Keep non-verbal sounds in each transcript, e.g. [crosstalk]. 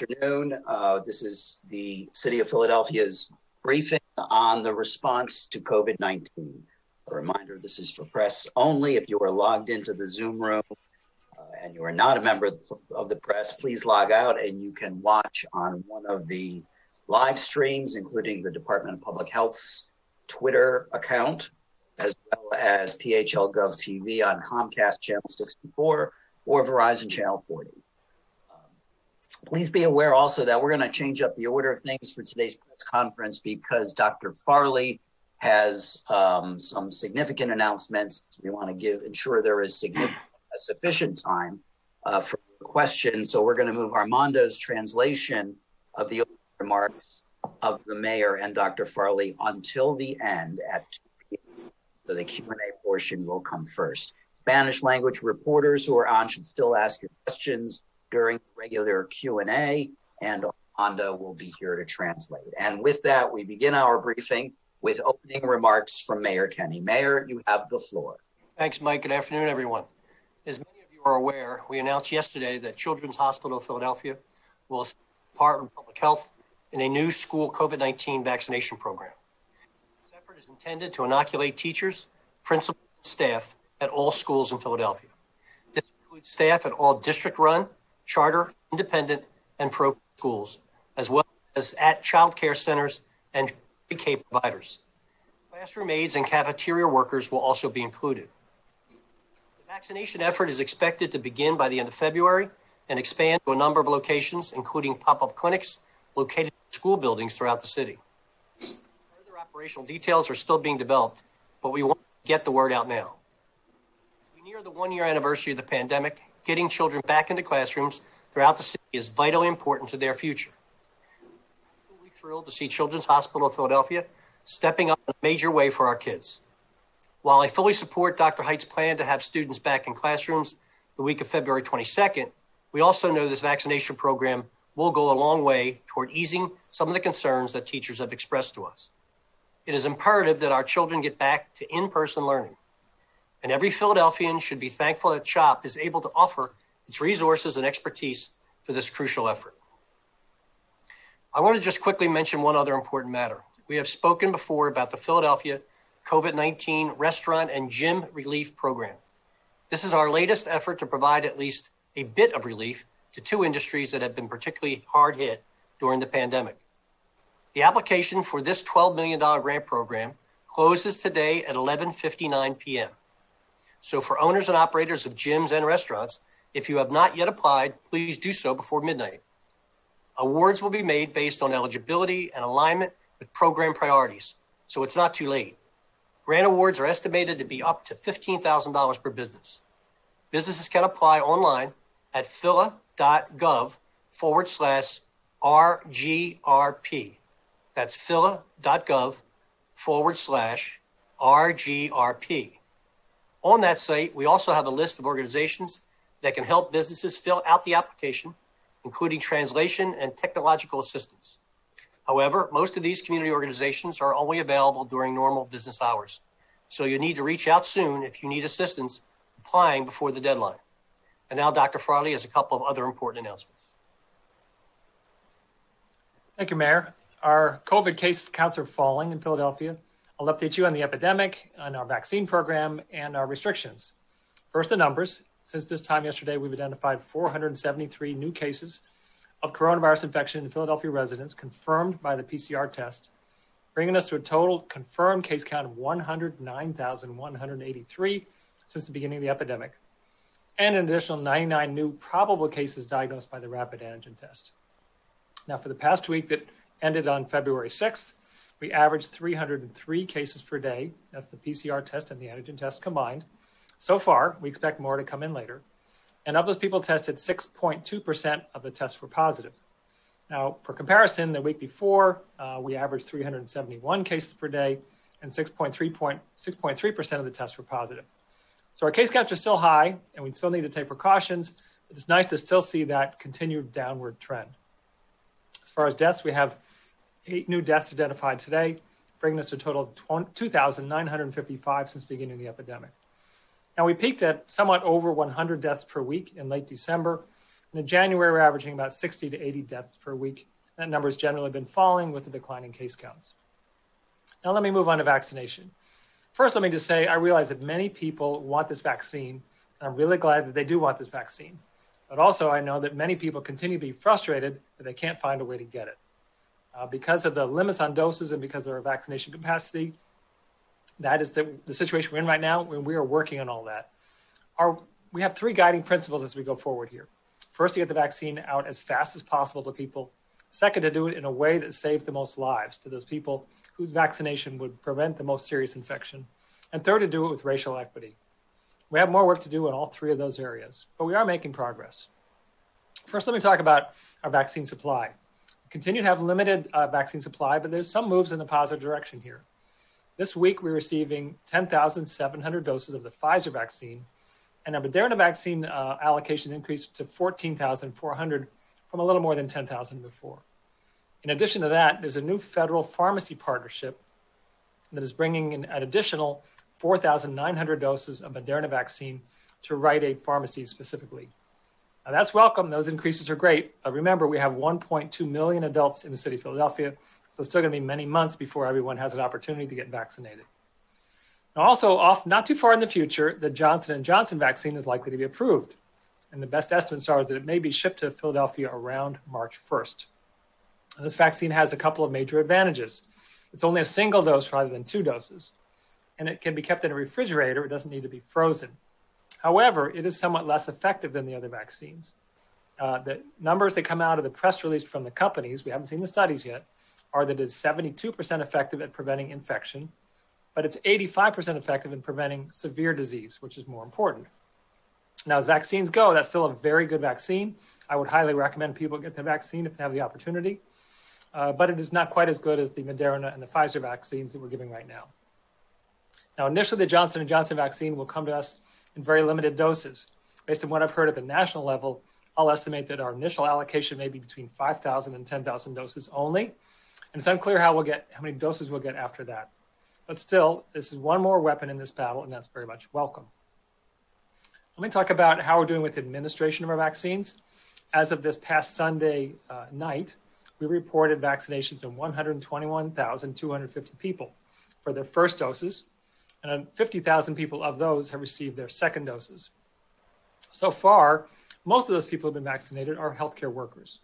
afternoon. Uh, this is the City of Philadelphia's briefing on the response to COVID 19. A reminder this is for press only. If you are logged into the Zoom room uh, and you are not a member of the press, please log out and you can watch on one of the live streams, including the Department of Public Health's Twitter account, as well as PHL Gov TV on Comcast Channel 64 or Verizon Channel 40. Please be aware also that we're going to change up the order of things for today's press conference because Dr. Farley has um, some significant announcements. We want to give ensure there is sufficient time uh, for questions. So we're going to move Armando's translation of the remarks of the mayor and Dr. Farley until the end at 2 p.m. So the Q&A portion will come first. Spanish language reporters who are on should still ask your questions during regular Q&A and Armando will be here to translate. And with that, we begin our briefing with opening remarks from Mayor Kenney. Mayor, you have the floor. Thanks, Mike. Good afternoon, everyone. As many of you are aware, we announced yesterday that Children's Hospital of Philadelphia will part of Public Health in a new school COVID-19 vaccination program. This effort is intended to inoculate teachers, principals, and staff at all schools in Philadelphia. This includes staff at all district-run charter, independent, and pro schools, as well as at child care centers and pre-K providers. Classroom aides and cafeteria workers will also be included. The vaccination effort is expected to begin by the end of February and expand to a number of locations, including pop-up clinics located in school buildings throughout the city. Further operational details are still being developed, but we want to get the word out now. We near the one-year anniversary of the pandemic, getting children back into classrooms throughout the city is vitally important to their future. I'm absolutely thrilled to see Children's Hospital of Philadelphia stepping up in a major way for our kids. While I fully support Dr. Hite's plan to have students back in classrooms the week of February 22nd, we also know this vaccination program will go a long way toward easing some of the concerns that teachers have expressed to us. It is imperative that our children get back to in person learning and every Philadelphian should be thankful that CHOP is able to offer its resources and expertise for this crucial effort. I want to just quickly mention one other important matter. We have spoken before about the Philadelphia COVID 19 restaurant and gym relief program. This is our latest effort to provide at least a bit of relief to two industries that have been particularly hard hit during the pandemic. The application for this $12 million grant program closes today at 11:59 p.m. So, for owners and operators of gyms and restaurants, if you have not yet applied, please do so before midnight. Awards will be made based on eligibility and alignment with program priorities, so it's not too late. Grant awards are estimated to be up to $15,000 per business. Businesses can apply online at phila.gov forward slash RGRP. That's phila.gov forward slash RGRP. On that site, we also have a list of organizations that can help businesses fill out the application, including translation and technological assistance. However, most of these community organizations are only available during normal business hours. So you need to reach out soon if you need assistance applying before the deadline. And now Dr. Farley has a couple of other important announcements. Thank you, Mayor. Our COVID case counts are falling in Philadelphia. I'll update you on the epidemic, on our vaccine program, and our restrictions. First, the numbers. Since this time yesterday, we've identified 473 new cases of coronavirus infection in Philadelphia residents confirmed by the PCR test, bringing us to a total confirmed case count of 109,183 since the beginning of the epidemic, and an additional 99 new probable cases diagnosed by the rapid antigen test. Now, for the past week that ended on February 6th, we averaged 303 cases per day. That's the PCR test and the antigen test combined. So far, we expect more to come in later. And of those people tested, 6.2% of the tests were positive. Now, for comparison, the week before, uh, we averaged 371 cases per day, and 6.3% of the tests were positive. So our case counts are still high, and we still need to take precautions. But it's nice to still see that continued downward trend. As far as deaths, we have eight new deaths identified today, bringing us to a total of 2,955 since beginning the epidemic. Now, we peaked at somewhat over 100 deaths per week in late December, And in January, we're averaging about 60 to 80 deaths per week. That number has generally been falling with the declining case counts. Now, let me move on to vaccination. First, let me just say I realize that many people want this vaccine, and I'm really glad that they do want this vaccine. But also, I know that many people continue to be frustrated that they can't find a way to get it. Uh, because of the limits on doses and because of our vaccination capacity, that is the, the situation we're in right now, and we are working on all that. Our, we have three guiding principles as we go forward here. First, to get the vaccine out as fast as possible to people. Second, to do it in a way that saves the most lives to those people whose vaccination would prevent the most serious infection. And third, to do it with racial equity. We have more work to do in all three of those areas, but we are making progress. First, let me talk about our vaccine supply. Continue to have limited uh, vaccine supply, but there's some moves in the positive direction here. This week, we're receiving 10,700 doses of the Pfizer vaccine, and our Moderna vaccine uh, allocation increased to 14,400 from a little more than 10,000 before. In addition to that, there's a new federal pharmacy partnership that is bringing in an additional 4,900 doses of Moderna vaccine to Rite Aid pharmacies specifically. Now, that's welcome. Those increases are great. But remember, we have 1.2 million adults in the city of Philadelphia, so it's still going to be many months before everyone has an opportunity to get vaccinated. Now, also, off not too far in the future, the Johnson & Johnson vaccine is likely to be approved. And the best estimates are that it may be shipped to Philadelphia around March 1st. And this vaccine has a couple of major advantages. It's only a single dose rather than two doses, and it can be kept in a refrigerator. It doesn't need to be frozen. However, it is somewhat less effective than the other vaccines. Uh, the numbers that come out of the press release from the companies, we haven't seen the studies yet, are that it's 72% effective at preventing infection, but it's 85% effective in preventing severe disease, which is more important. Now, as vaccines go, that's still a very good vaccine. I would highly recommend people get the vaccine if they have the opportunity uh, but it is not quite as good as the Moderna and the Pfizer vaccines that we're giving right now. Now, initially, the Johnson & Johnson vaccine will come to us in very limited doses. Based on what I've heard at the national level, I'll estimate that our initial allocation may be between 5,000 and 10,000 doses only. And it's unclear how we'll get, how many doses we'll get after that. But still, this is one more weapon in this battle, and that's very much welcome. Let me talk about how we're doing with administration of our vaccines. As of this past Sunday uh, night, we reported vaccinations in 121,250 people for their first doses, and 50,000 people of those have received their second doses. So far, most of those people who have been vaccinated are healthcare workers.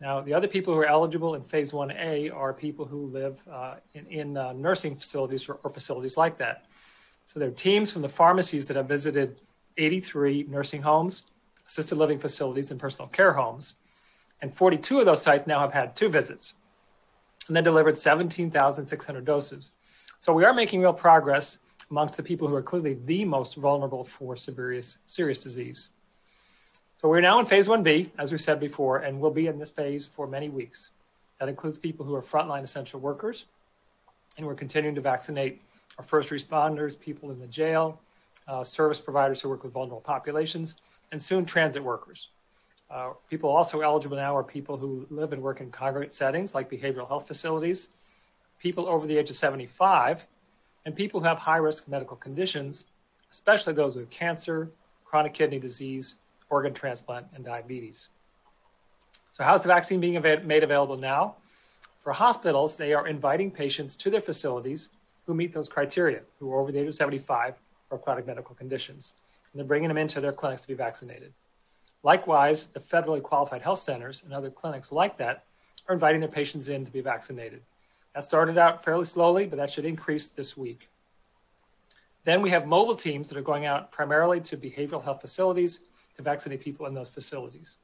Now, the other people who are eligible in phase 1A are people who live uh, in, in uh, nursing facilities or, or facilities like that. So there are teams from the pharmacies that have visited 83 nursing homes, assisted living facilities, and personal care homes and 42 of those sites now have had two visits and then delivered 17,600 doses. So we are making real progress amongst the people who are clearly the most vulnerable for serious, serious disease. So we're now in phase 1B, as we said before, and we'll be in this phase for many weeks. That includes people who are frontline essential workers, and we're continuing to vaccinate our first responders, people in the jail, uh, service providers who work with vulnerable populations, and soon transit workers. Uh, people also eligible now are people who live and work in congregate settings like behavioral health facilities, people over the age of 75, and people who have high risk medical conditions, especially those with cancer, chronic kidney disease, organ transplant, and diabetes. So, how's the vaccine being made available now? For hospitals, they are inviting patients to their facilities who meet those criteria, who are over the age of 75 or chronic medical conditions. And they're bringing them into their clinics to be vaccinated. Likewise, the federally qualified health centers and other clinics like that are inviting their patients in to be vaccinated. That started out fairly slowly, but that should increase this week. Then we have mobile teams that are going out primarily to behavioral health facilities to vaccinate people in those facilities.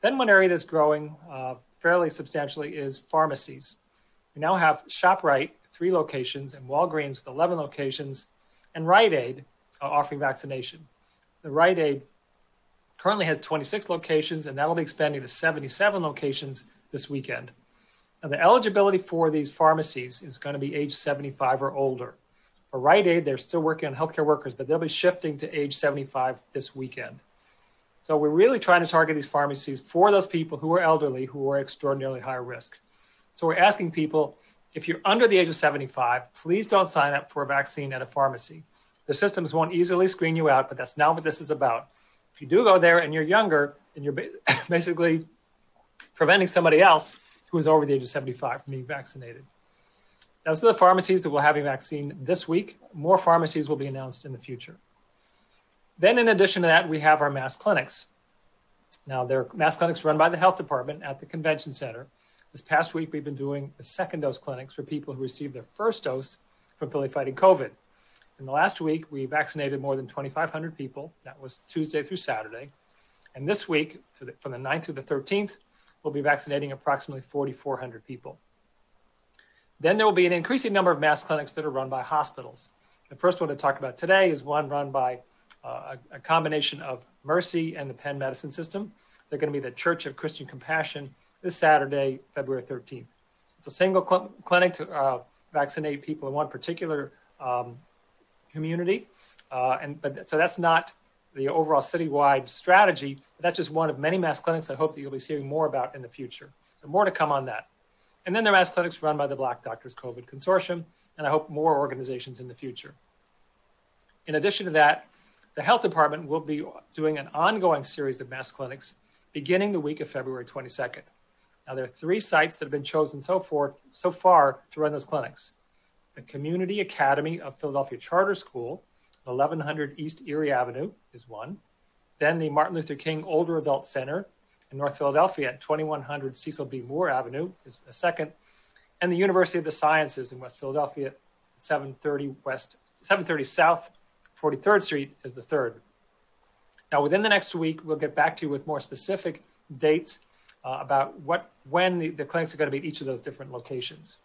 Then, one area that's growing uh, fairly substantially is pharmacies. We now have ShopRite, three locations, and Walgreens with 11 locations, and Rite Aid uh, offering vaccination. The Rite Aid currently has 26 locations, and that'll be expanding to 77 locations this weekend. Now, the eligibility for these pharmacies is going to be age 75 or older. For Rite Aid, they're still working on healthcare workers, but they'll be shifting to age 75 this weekend. So we're really trying to target these pharmacies for those people who are elderly, who are extraordinarily high risk. So we're asking people if you're under the age of 75, please don't sign up for a vaccine at a pharmacy. The systems won't easily screen you out, but that's not what this is about. If you do go there and you're younger, then you're [laughs] basically preventing somebody else who is over the age of 75 from being vaccinated. Those are the pharmacies that will have a vaccine this week. More pharmacies will be announced in the future. Then, in addition to that, we have our mass clinics. Now, they're mass clinics run by the health department at the convention center. This past week, we've been doing the second dose clinics for people who received their first dose from Philly Fighting COVID. In the last week, we vaccinated more than 2,500 people. That was Tuesday through Saturday. And this week, from the 9th to the 13th, we'll be vaccinating approximately 4,400 people. Then there will be an increasing number of mass clinics that are run by hospitals. The first one to talk about today is one run by uh, a, a, combination of Mercy and the Penn Medicine System. They're going to be the Church of Christian Compassion this Saturday, February 13th. It's a single cl- clinic to uh, vaccinate people in one particular um, community, uh, and but so that's not the overall citywide strategy. That's just one of many mass clinics I hope that you'll be hearing more about in the future. So more to come on that. And then there are mass clinics run by the Black Doctors COVID Consortium, and I hope more organizations in the future. In addition to that, the health department will be doing an ongoing series of mass clinics beginning the week of February 22nd. Now, there are three sites that have been chosen so far, so far to run those clinics. The Community Academy of Philadelphia Charter School, 1100 East Erie Avenue is one. Then the Martin Luther King Older Adult Center in North Philadelphia at 2100 Cecil B. Moore Avenue is a second. And the University of the Sciences in West Philadelphia, 730 West, 730 South 43rd Street is the third. Now, within the next week, we'll get back to you with more specific dates uh, about what when the, the, clinics are going to be at each of those different locations.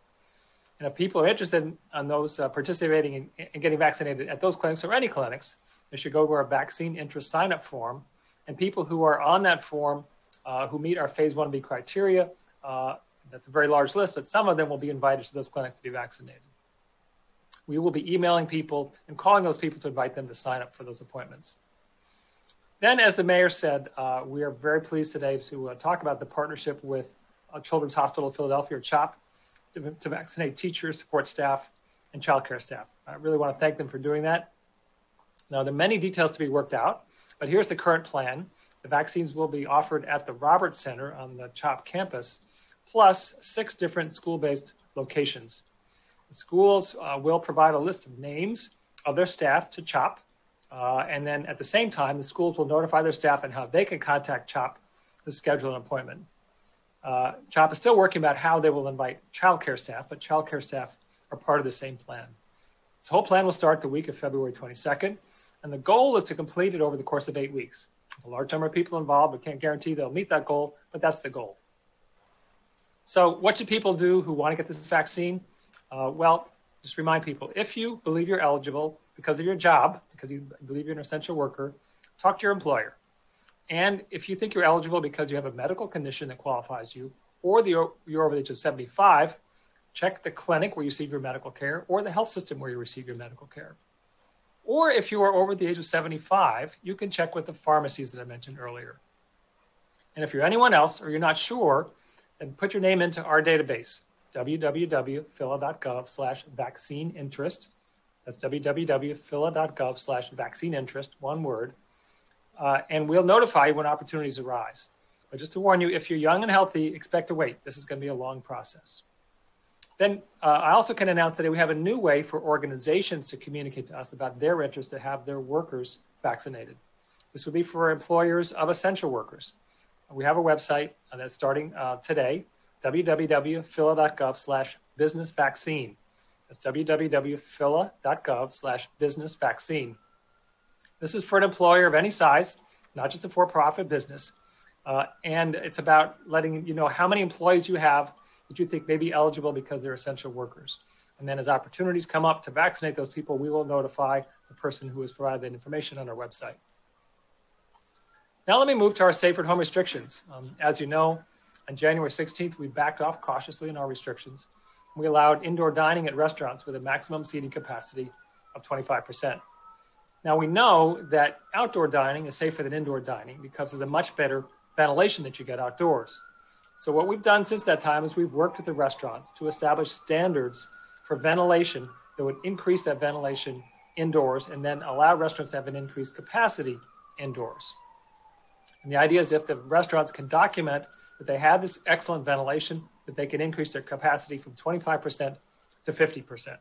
And if people are interested in, those uh, participating in, in, getting vaccinated at those clinics or any clinics, they should go to our vaccine interest sign up form. And people who are on that form uh, who meet our phase 1B criteria, uh, that's a very large list, but some of them will be invited to those clinics to be vaccinated. We will be emailing people and calling those people to invite them to sign up for those appointments. Then, as the mayor said, uh, we are very pleased today to uh, talk about the partnership with uh, Children's Hospital of Philadelphia, or CHOP, to, to, vaccinate teachers, support staff, and childcare staff. I really want to thank them for doing that. Now, there are many details to be worked out, but here's the current plan. The vaccines will be offered at the Roberts Center on the CHOP campus, plus six different school based locations. The schools uh, will provide a list of names of their staff to CHOP uh, and then at the same time, the schools will notify their staff and how they can contact CHOP to schedule an appointment. Uh, CHOP is still working about how they will invite childcare staff, but childcare staff are part of the same plan. This whole plan will start the week of February 22nd, and the goal is to complete it over the course of eight weeks. There's a large number of people involved. but can't guarantee they'll meet that goal, but that's the goal. So, what should people do who want to get this vaccine? Uh, well, just remind people if you believe you're eligible, because of your job, because you believe you're an essential worker, talk to your employer. And if you think you're eligible because you have a medical condition that qualifies you, or the, you're over the age of 75, check the clinic where you receive your medical care or the health system where you receive your medical care. Or if you are over the age of 75, you can check with the pharmacies that I mentioned earlier. And if you're anyone else or you're not sure, then put your name into our database, www.phila.gov slash vaccine interest. That's www.phila.gov slash vaccine interest, one word. Uh, and we'll notify you when opportunities arise. But just to warn you, if you're young and healthy, expect to wait. This is going to be a long process. Then uh, I also can announce today we have a new way for organizations to communicate to us about their interest to have their workers vaccinated. This would be for employers of essential workers. We have a website uh, that's starting uh, today, www.phila.gov slash business vaccine. That's www.phila.gov slash business vaccine. This is for an employer of any size, not just a for profit business. Uh, and it's about letting you know how many employees you have that you think may be eligible because they're essential workers. And then as opportunities come up to vaccinate those people, we will notify the person who has provided that information on our website. Now let me move to our safer home restrictions. Um, as you know, on January 16th, we backed off cautiously in our restrictions we allowed indoor dining at restaurants with a maximum seating capacity of 25%. Now, we know that outdoor dining is safer than indoor dining because of the much better ventilation that you get outdoors. So, what we've done since that time is we've worked with the restaurants to establish standards for ventilation that would increase that ventilation indoors and then allow restaurants to have an increased capacity indoors. And the idea is if the restaurants can document that they have this excellent ventilation, that they can increase their capacity from 25% to 50%.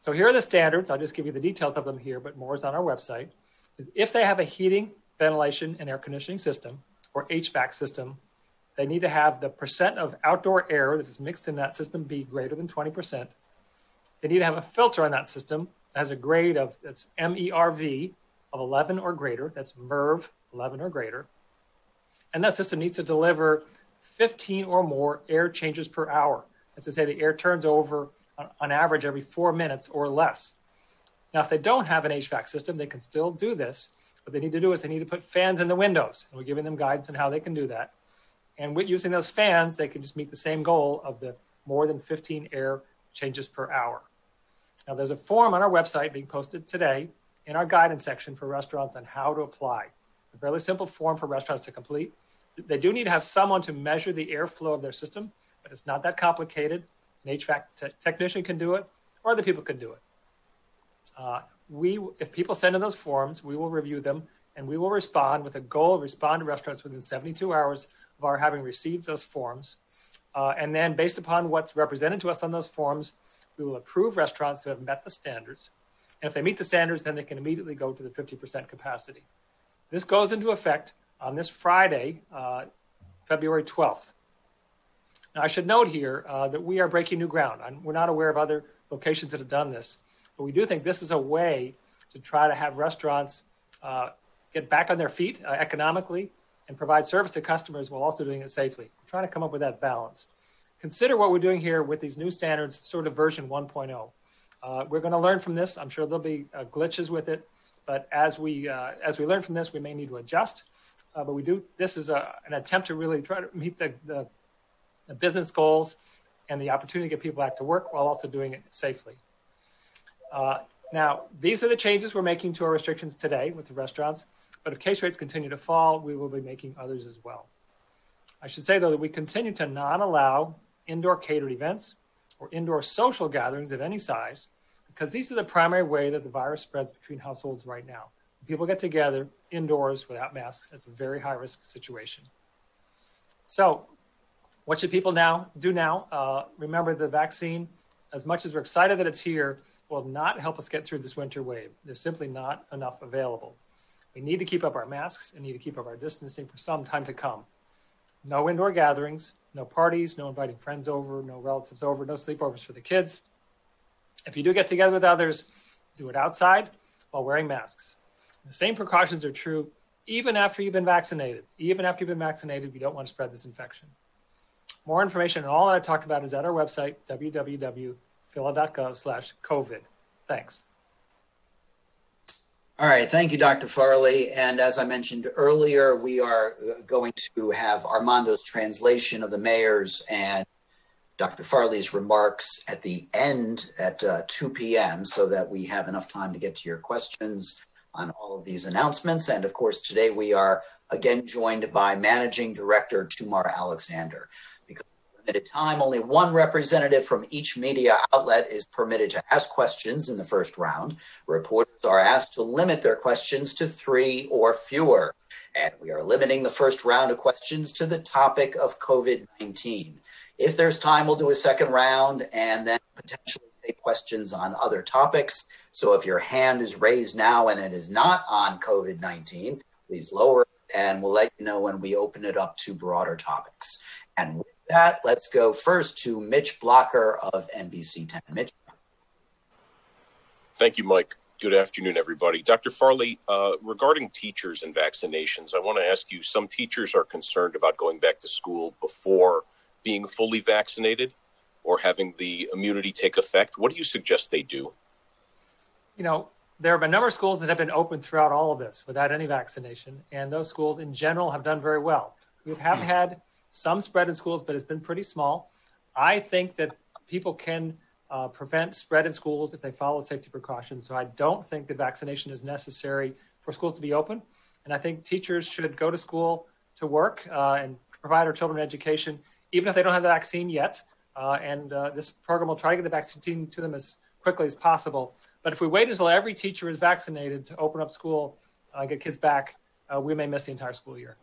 So here are the standards. I'll just give you the details of them here, but more is on our website. If they have a heating, ventilation, and air conditioning system, or HVAC system, they need to have the percent of outdoor air that is mixed in that system be greater than 20%. They need to have a filter on that system that has a grade of that's MERV of 11 or greater. That's MERV 11 or greater. And that system needs to deliver 15 or more air changes per hour. That's to say the air turns over on average every four minutes or less. Now, if they don't have an HVAC system, they can still do this. What they need to do is they need to put fans in the windows, and we're giving them guidance on how they can do that. And with using those fans, they can just meet the same goal of the more than 15 air changes per hour. Now, there's a form on our website being posted today in our guidance section for restaurants on how to apply. It's a fairly simple form for restaurants to complete. They do need to have someone to measure the airflow of their system, but it's not that complicated. An HVAC technician can do it, or other people can do it. Uh, we, if people send in those forms, we will review them and we will respond with a goal of respond to restaurants within 72 hours of our having received those forms. Uh, and then, based upon what's represented to us on those forms, we will approve restaurants who have met the standards. And if they meet the standards, then they can immediately go to the 50% capacity. This goes into effect on this Friday, uh, February 12th. Now, I should note here uh, that we are breaking new ground. I'm, we're not aware of other locations that have done this, but we do think this is a way to try to have restaurants uh, get back on their feet uh, economically and provide service to customers while also doing it safely. We're trying to come up with that balance. Consider what we're doing here with these new standards, sort of version 1.0. Uh, we're going to learn from this. I'm sure there'll be uh, glitches with it, but as we uh, as we learn from this, we may need to adjust. Uh, but we do. This is a, an attempt to really try to meet the, the, the business goals and the opportunity to get people back to work while also doing it safely. Uh, now, these are the changes we're making to our restrictions today with the restaurants. But if case rates continue to fall, we will be making others as well. I should say, though, that we continue to not allow indoor catered events or indoor social gatherings of any size because these are the primary way that the virus spreads between households right now. When People get together indoors without masks. It's a very high risk situation. So, what should people now do now? Uh, remember the vaccine, as much as we're excited that it's here, will not help us get through this winter wave. There's simply not enough available. We need to keep up our masks and need to keep up our distancing for some time to come. No indoor gatherings, no parties, no inviting friends over, no relatives over, no sleepovers for the kids. If you do get together with others, do it outside while wearing masks. The same precautions are true even after you've been vaccinated. Even after you've been vaccinated, we don't want to spread this infection. More information on all I talked about is at our website, www.phila.gov slash COVID. Thanks. All right. Thank you, Dr. Farley. And as I mentioned earlier, we are uh, going to have Armando's translation of the mayor's and Dr. Farley's remarks at the end at uh, 2 p.m. so that we have enough time to get to your questions on all of these announcements. And of course, today we are again joined by Managing Director Tumar Alexander limited time. Only one representative from each media outlet is permitted to ask questions in the first round. Reporters are asked to limit their questions to three or fewer. And we are limiting the first round of questions to the topic of COVID 19. If there's time, we'll do a second round and then potentially take questions on other topics. So if your hand is raised now and it is not on COVID 19, please lower it and we'll let you know when we open it up to broader topics. And that, let's go first to Mitch Blacher of NBC 10. Mitch. Thank you, Mike. Good afternoon, everybody. Dr. Farley, uh, regarding teachers and vaccinations, I want to ask you some teachers are concerned about going back to school before being fully vaccinated or having the immunity take effect. What do you suggest they do? You know, there have been a number of schools that have been open throughout all of this without any vaccination, and those schools in general have done very well. We have had some spread in schools, but it's been pretty small. I think that people can uh, prevent spread in schools if they follow safety precautions. So I don't think that vaccination is necessary for schools to be open. And I think teachers should go to school to work uh, and provide our children education, even if they don't have the vaccine yet. Uh, and uh, this program will try to get the vaccine to them as quickly as possible. But if we wait until every teacher is vaccinated to open up school, uh, get kids back, uh, we may miss the entire school year.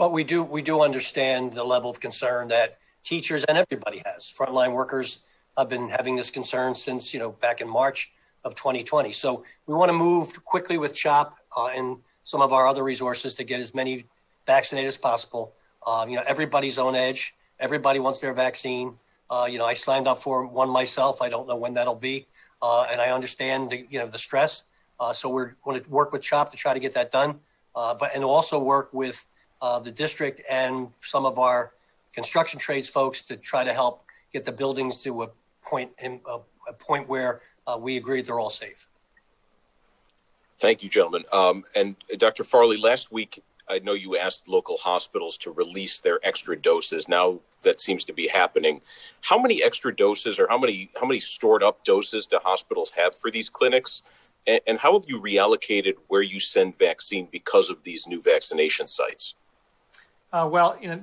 But we do we do understand the level of concern that teachers and everybody has. Frontline workers have been having this concern since you know back in March of 2020. So we want to move quickly with CHOP uh, and some of our other resources to get as many vaccinated as possible. Um, you know, everybody's on edge. Everybody wants their vaccine. Uh, you know, I signed up for one myself. I don't know when that'll be, uh, and I understand the, you know the stress. Uh, so we're going to work with CHOP to try to get that done, uh, but and also work with uh, the district and some of our construction trades folks to try to help get the buildings to a point in a, a point where uh, we agree they're all safe. Thank you, gentlemen. Um, and Dr. Farley, last week I know you asked local hospitals to release their extra doses. Now that seems to be happening. How many extra doses, or how many how many stored up doses do hospitals have for these clinics? And, and how have you reallocated where you send vaccine because of these new vaccination sites? Uh, well, you know,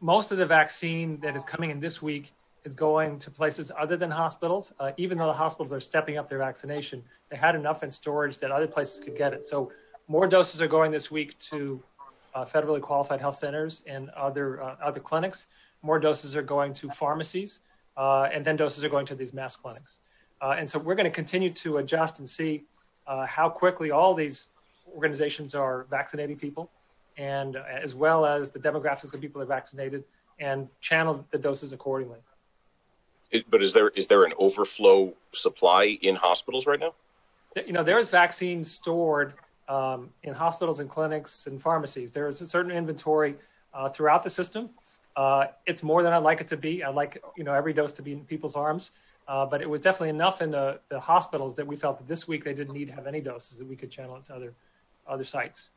most of the vaccine that is coming in this week is going to places other than hospitals. Uh, even though the hospitals are stepping up their vaccination, they had enough in storage that other places could get it. So more doses are going this week to uh, federally qualified health centers and other uh, other clinics. More doses are going to pharmacies, uh, and then doses are going to these mass clinics. Uh, and so we're going to continue to adjust and see uh, how quickly all these organizations are vaccinating people and as well as the demographics of people that are vaccinated and channel the doses accordingly. It, but is there is there an overflow supply in hospitals right now? You know, there is vaccine stored um, in hospitals and clinics and pharmacies. There is a certain inventory uh, throughout the system. Uh, it's more than I'd like it to be. I'd like you know every dose to be in people's arms, uh, but it was definitely enough in the, the hospitals that we felt that this week they didn't need to have any doses that we could channel it to other other sites.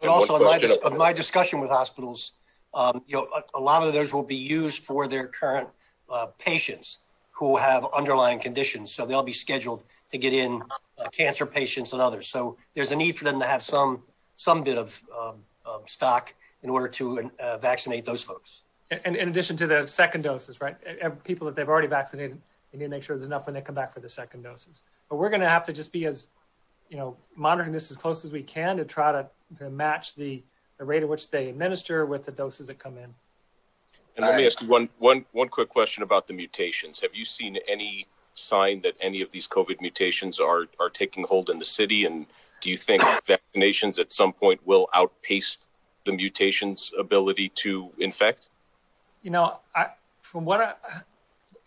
But also, in my, dis- my discussion with hospitals, um, you know, a, a, lot of those will be used for their current uh, patients who have underlying conditions. So they'll be scheduled to get in uh, cancer patients and others. So there's a need for them to have some some bit of um, um, stock in order to uh, vaccinate those folks. And in addition to the second doses, right? People that they've already vaccinated, they need to make sure there's enough when they come back for the second doses. But we're going to have to just be as, you know, monitoring this as close as we can to try to to match the, the rate at which they administer with the doses that come in. And let me ask you one, one, one quick question about the mutations. Have you seen any sign that any of these COVID mutations are, are taking hold in the city? And do you think vaccinations at some point will outpace the mutations' ability to infect? You know, I, from what I,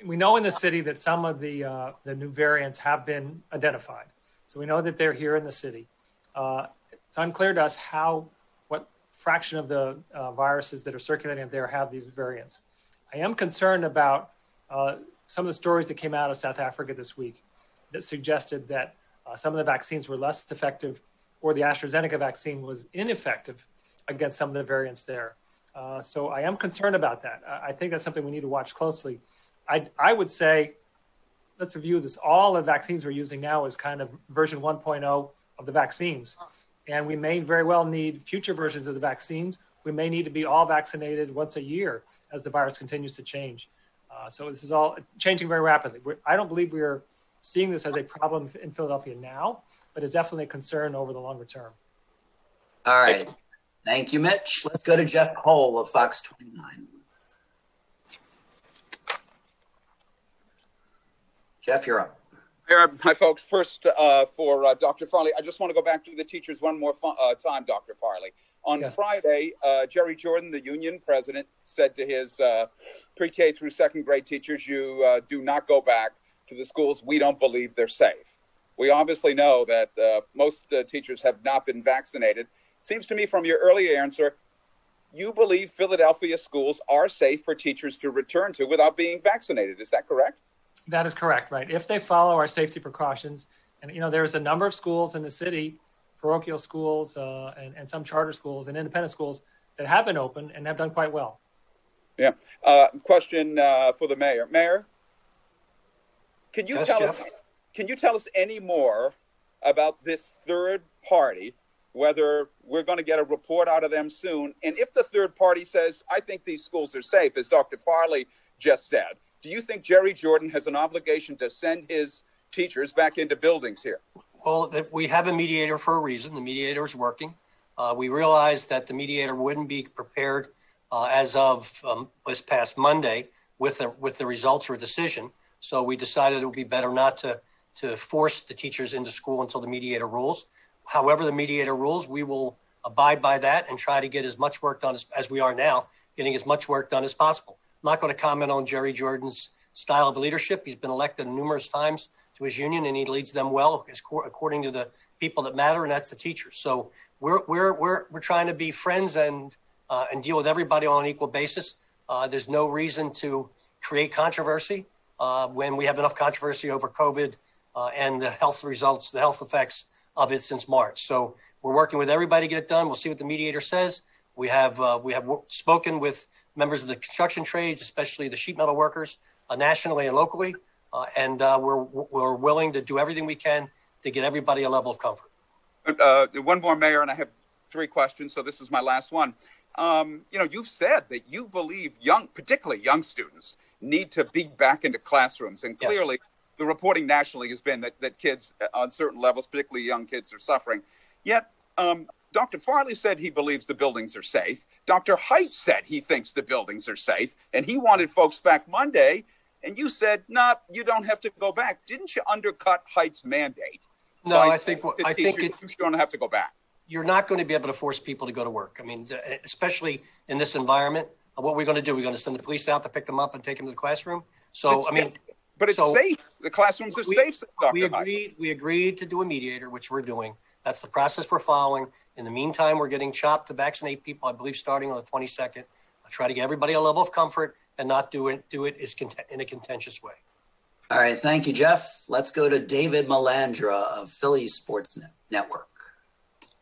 we know in the city that some of the uh, the new variants have been identified, so we know that they're here in the city. Uh, it's unclear to us how, what fraction of the uh, viruses that are circulating there have these variants. I am concerned about uh, some of the stories that came out of South Africa this week that suggested that uh, some of the vaccines were less effective or the AstraZeneca vaccine was ineffective against some of the variants there. Uh, so I am concerned about that. I think that's something we need to watch closely. I, I would say, let's review this. All the vaccines we're using now is kind of version 1.0 of the vaccines and we may very well need future versions of the vaccines. We may need to be all vaccinated once a year as the virus continues to change. Uh, so this is all changing very rapidly. We're, I don't believe we are seeing this as a problem in Philadelphia now, but it's definitely a concern over the longer term. All right. Thank you, Mitch. Let's go to Jeff Cole of Fox 29. Jeff, you're up. Hi, folks. First, uh, for uh, Dr. Farley, I just want to go back to the teachers one more uh, time, Dr. Farley. On yes. Friday, uh, Jerry Jordan, the union president, said to his uh, pre K through second grade teachers, You uh, do not go back to the schools. We don't believe they're safe. We obviously know that most teachers have not been vaccinated. Seems to me from your earlier answer, you believe Philadelphia schools are safe for teachers to return to without being vaccinated. Is that correct? That is correct, right? If they follow our safety precautions, and you know, there's a number of schools in the city, parochial schools, uh, and, and some charter schools and independent schools that have been open and have done quite well. Yeah. Uh, question uh, for the mayor. Mayor, can you yes, tell Jeff? us? Can you tell us any more about this third party? Whether we're going to get a report out of them soon, and if the third party says, "I think these schools are safe," as Dr. Farley just said, do you think Jerry Jordan has an obligation to send his teachers back into buildings here? Well, we have a mediator for a reason. The mediator is working. Uh, we realized that the mediator wouldn't be prepared uh, as of um, this past Monday with the, with the results or decision. So we decided it would be better not to, to force the teachers into school until the mediator rules. However, the mediator rules, we will abide by that and try to get as much work done as, as we are now, getting as much work done as possible. Not going to comment on Jerry Jordan's style of leadership. He's been elected numerous times to his union and he leads them well according to the people that matter, and that's the teachers. So we're, we're, we're, we're trying to be friends and, uh, and deal with everybody on an equal basis. Uh, there's no reason to create controversy uh, when we have enough controversy over COVID uh, and the health results, the health effects of it since March. So we're working with everybody to get it done. We'll see what the mediator says. We have uh, we have spoken with members of the construction trades, especially the sheet metal workers, uh, nationally and locally, uh, and uh, we're we're willing to do everything we can to get everybody a level of comfort. Uh, one more, Mayor, and I have three questions. So this is my last one. Um, you know, you've said that you believe young, particularly young students, need to be back into classrooms, and clearly. Yes the reporting nationally has been that, that kids uh, on certain levels, particularly young kids, are suffering. Yet, um, Dr. Farley said he believes the buildings are safe. Dr. Hite said he thinks the buildings are safe, and he wanted folks back Monday. And you said, "No, nah, you don't have to go back." Didn't you undercut Hite's mandate? No, I think I think it's, you don't have to go back. You're not going to be able to force people to go to work. I mean, especially in this environment. What we're going to do? We're going to send the police out to pick them up and take them to the classroom. So, it's, I mean, but it's so safe. The classrooms are we, safe. Dr. We agreed. We agreed to do a mediator, which we're doing. That's the process we're following. In the meantime, we're getting CHOP to vaccinate people. I believe starting on the 22nd. I'll try to get everybody a level of comfort and not do it do it is in a contentious way. All right, thank you, Jeff. Let's go to David Melandra of Philly Sports Network.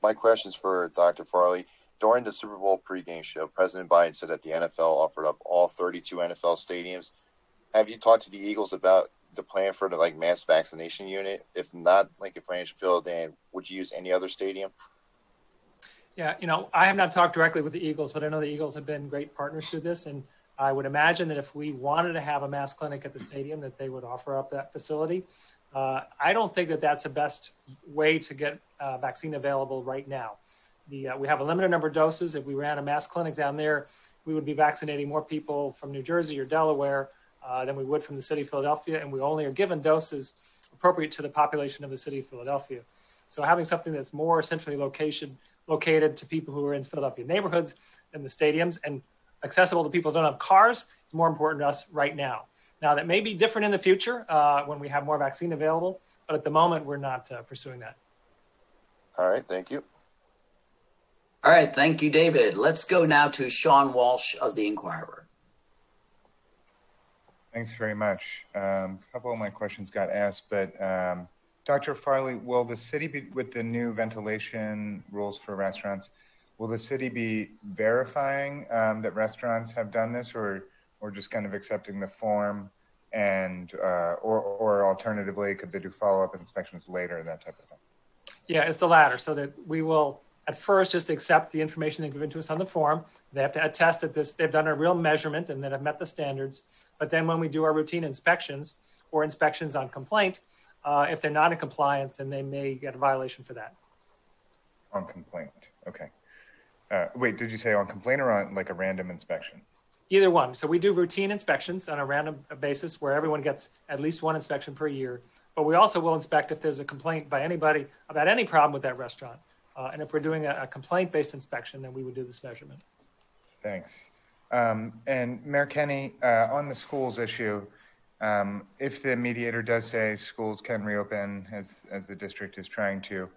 My question is for Dr. Farley. During the Super Bowl pregame show, President Biden said that the NFL offered up all 32 NFL stadiums have you talked to the Eagles about the plan for the like mass vaccination unit? If not, if Ranch Field, then would you use any other stadium? Yeah, you know, I have not talked directly with the Eagles, but I know the Eagles have been great partners through this, and I would imagine that if we wanted to have a mass clinic at the stadium, that they would offer up that facility. Uh, I don't think that that's the best way to get uh, vaccine available right now. The, uh, we have a limited number of doses. If we ran a mass clinic down there, we would be vaccinating more people from New Jersey or Delaware uh, than we would from the city of Philadelphia, and we only are given doses appropriate to the population of the city of Philadelphia. So having something that's more centrally location located to people who are in Philadelphia neighborhoods than the stadiums and accessible to people who don't have cars is more important to us right now. Now that may be different in the future uh, when we have more vaccine available, but at the moment we're not uh, pursuing that. All right, thank you. All right, thank you, David. Let's go now to Sean Walsh of the Inquirer. Thanks very much. Um, a couple of my questions got asked, but um, Dr. Farley, will the city be, with the new ventilation rules for restaurants, will the city be verifying um, that restaurants have done this or, or just kind of accepting the form and, uh, or, or alternatively, could they do follow-up inspections later, that type of thing? Yeah, it's the latter, so that we will at first just accept the information they've given to us on the form. They have to attest that this they've done a real measurement and that have met the standards. But then when we do our routine inspections or inspections on complaint, uh, if they're not in compliance, then they may get a violation for that. On complaint, okay. Uh, wait, did you say on complaint or on like a random inspection? Either one. So we do routine inspections on a random basis where everyone gets at least one inspection per year. But we also will inspect if there's a complaint by anybody about any problem with that restaurant. Uh, and if we're doing a, a complaint-based inspection, then we would do this measurement. Thanks. Um, and Mayor Kenney, uh, on the schools issue, um, if the mediator does say schools can reopen as, as the district is trying to,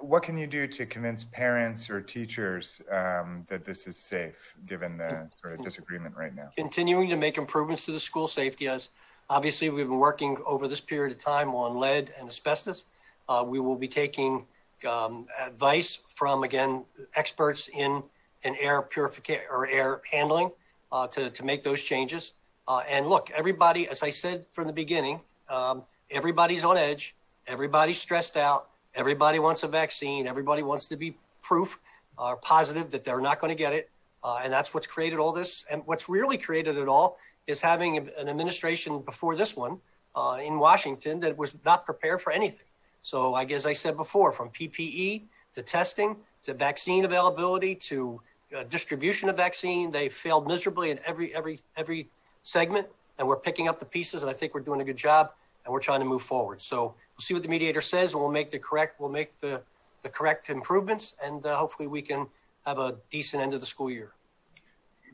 what can you do to convince parents or teachers um, that this is safe, given the sort of disagreement right now? Continuing to make improvements to the school safety. As obviously, we've been working over this period of time on lead and asbestos. Uh, we will be taking um, advice from again experts in in air purification or air handling uh, to to make those changes. Uh, and look, everybody, as I said from the beginning, um, everybody's on edge. Everybody's stressed out. Everybody wants a vaccine. Everybody wants to be proof or positive that they're not going to get it. Uh, and that's what's created all this. And what's really created it all is having an administration before this one uh, in Washington that was not prepared for anything. So, like as I said before, from PPE to testing to vaccine availability to uh, distribution of vaccine. They failed miserably in every every every segment, and we're picking up the pieces. And I think we're doing a good job, and we're trying to move forward. So we'll see what the mediator says, and we'll make the correct we'll make the the correct improvements, and uh, hopefully we can have a decent end of the school year.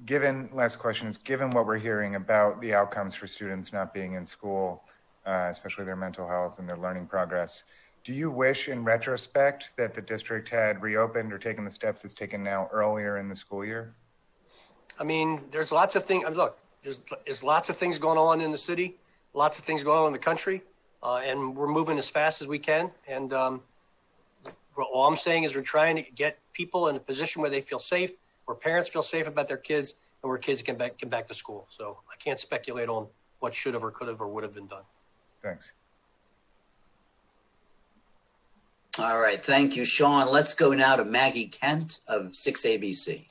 Given last questions, given what we're hearing about the outcomes for students not being in school, uh, especially their mental health and their learning progress. Do you wish, in retrospect, that the district had reopened or taken the steps it's taken now earlier in the school year? I mean, there's lots of things. Look, there's there's lots of things going on in the city, lots of things going on in the country, uh, and we're moving as fast as we can. And um, all I'm saying is we're trying to get people in a position where they feel safe, where parents feel safe about their kids, and where kids can back, get back to school. So I can't speculate on what should have or could have or would have been done. Thanks. All right, thank you, Sean. Let's go now to Maggie Kent of 6ABC. Everybody,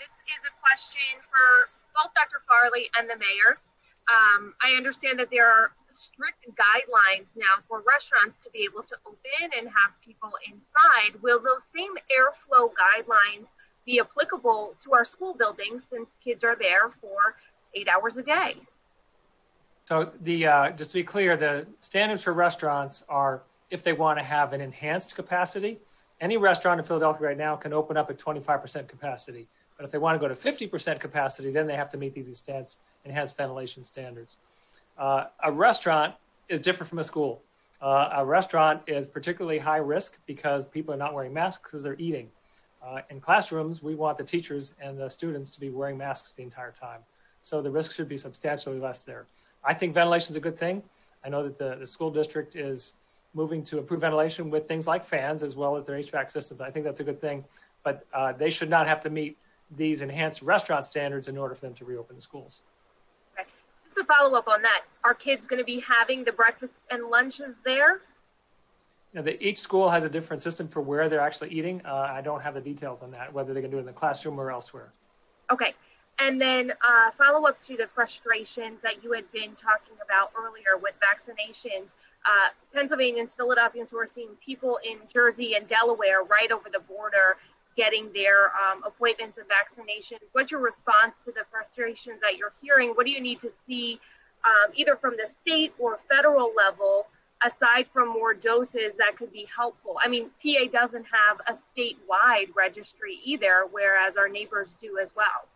this is a question for both Dr. Farley and the mayor. Um, I understand that there are strict guidelines now for restaurants to be able to open and have people inside. Will those same airflow guidelines be applicable to our school buildings since kids are there for eight hours a day? So the uh, just to be clear, the standards for restaurants are if they want to have an enhanced capacity. Any restaurant in Philadelphia right now can open up at 25% capacity. But if they want to go to 50% capacity, then they have to meet these enhanced ventilation standards. Uh, a restaurant is different from a school. Uh, a restaurant is particularly high risk because people are not wearing masks because they're eating. Uh, in classrooms, we want the teachers and the students to be wearing masks the entire time. So the risk should be substantially less there. I think ventilation is a good thing. I know that the, the school district is moving to improve ventilation with things like fans as well as their HVAC systems. I think that's a good thing, but uh, they should not have to meet these enhanced restaurant standards in order for them to reopen the schools Just to follow up on that, are kids going to be having the breakfast and lunches there? You know, the, each school has a different system for where they're actually eating. Uh, I don't have the details on that, whether they can do it in the classroom or elsewhere. Okay. And then uh, follow up to the frustrations that you had been talking about earlier with vaccinations. Uh, Pennsylvanians, Philadelphians who are seeing people in Jersey and Delaware right over the border getting their um, appointments and vaccinations? What's your response to the frustrations that you're hearing? What do you need to see um, either from the state or federal level aside from more doses that could be helpful? I mean, PA doesn't have a statewide registry either, whereas our neighbors do as well.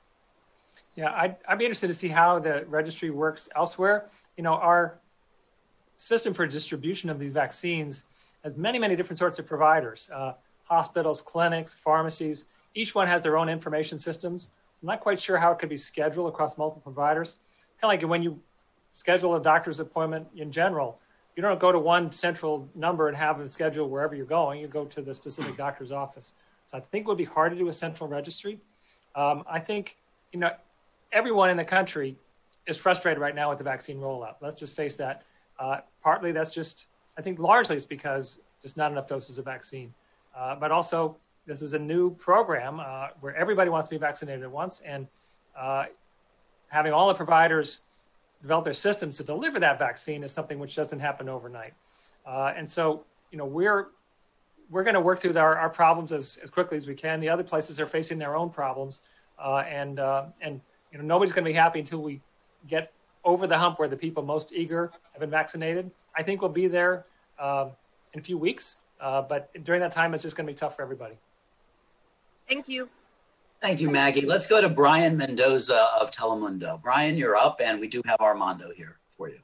Yeah, I'd, I'd be interested to see how the registry works elsewhere. You know, our system for distribution of these vaccines has many, many different sorts of providers. Uh, hospitals, clinics, pharmacies. Each one has their own information systems. I'm not quite sure how it could be scheduled across multiple providers. Kind of like when you schedule a doctor's appointment in general, you don't go to one central number and have them scheduled wherever you're going. You go to the specific doctor's office. So I think it would be hard to do a central registry. Um, I think you know everyone in the country is frustrated right now with the vaccine rollout. Let's just face that. Uh, partly that's just I think largely it's because just not enough doses of vaccine. Uh, but also, this is a new program uh, where everybody wants to be vaccinated at once, and uh, having all the providers develop their systems to deliver that vaccine is something which doesn't happen overnight. Uh, and so, you know, we're we're going to work through our, our problems as, as quickly as we can. The other places are facing their own problems, uh, and and you know nobody's going to be happy until we get over the hump where the people most eager have been vaccinated. I think we'll be there uh, in a few weeks, uh, but during that time, it's just going to be tough for everybody. Thank you. Thank you, Maggie. Let's go to Brian Mendoza of Telemundo. Brian, you're up, and we do have Armando here for you.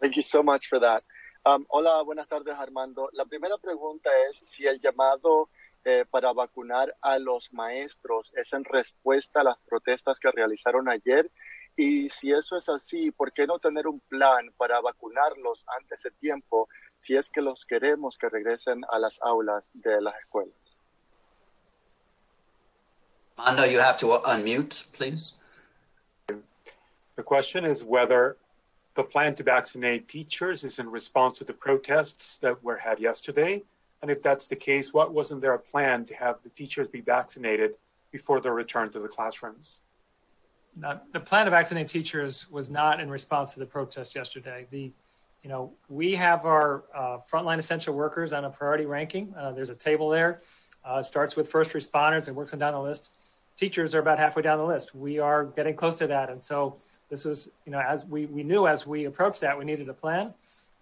Thank you so much for that. Um, hola, buenas tardes, Armando. La primera pregunta es si el llamado eh, para vacunar a los maestros es en respuesta a las protestas que realizaron ayer. Y si eso es así, ¿por qué no tener un plan para vacunarlos antes de tiempo si es que los queremos que regresen a las aulas de las escuelas. Mando, you have to unmute, please. The question is whether the plan to vaccinate teachers is in response to the protests that were had yesterday. And if that's the case, what wasn't there a plan to have the teachers be vaccinated before their return to the classrooms? Now, the plan to vaccinate teachers was not in response to the protest yesterday. The you know, we have our uh, frontline essential workers on a priority ranking. Uh, there's a table there. Uh, starts with first responders and works on down the list. Teachers are about halfway down the list. We are getting close to that, and so this was, you know, as we we knew as we approached that, we needed a plan,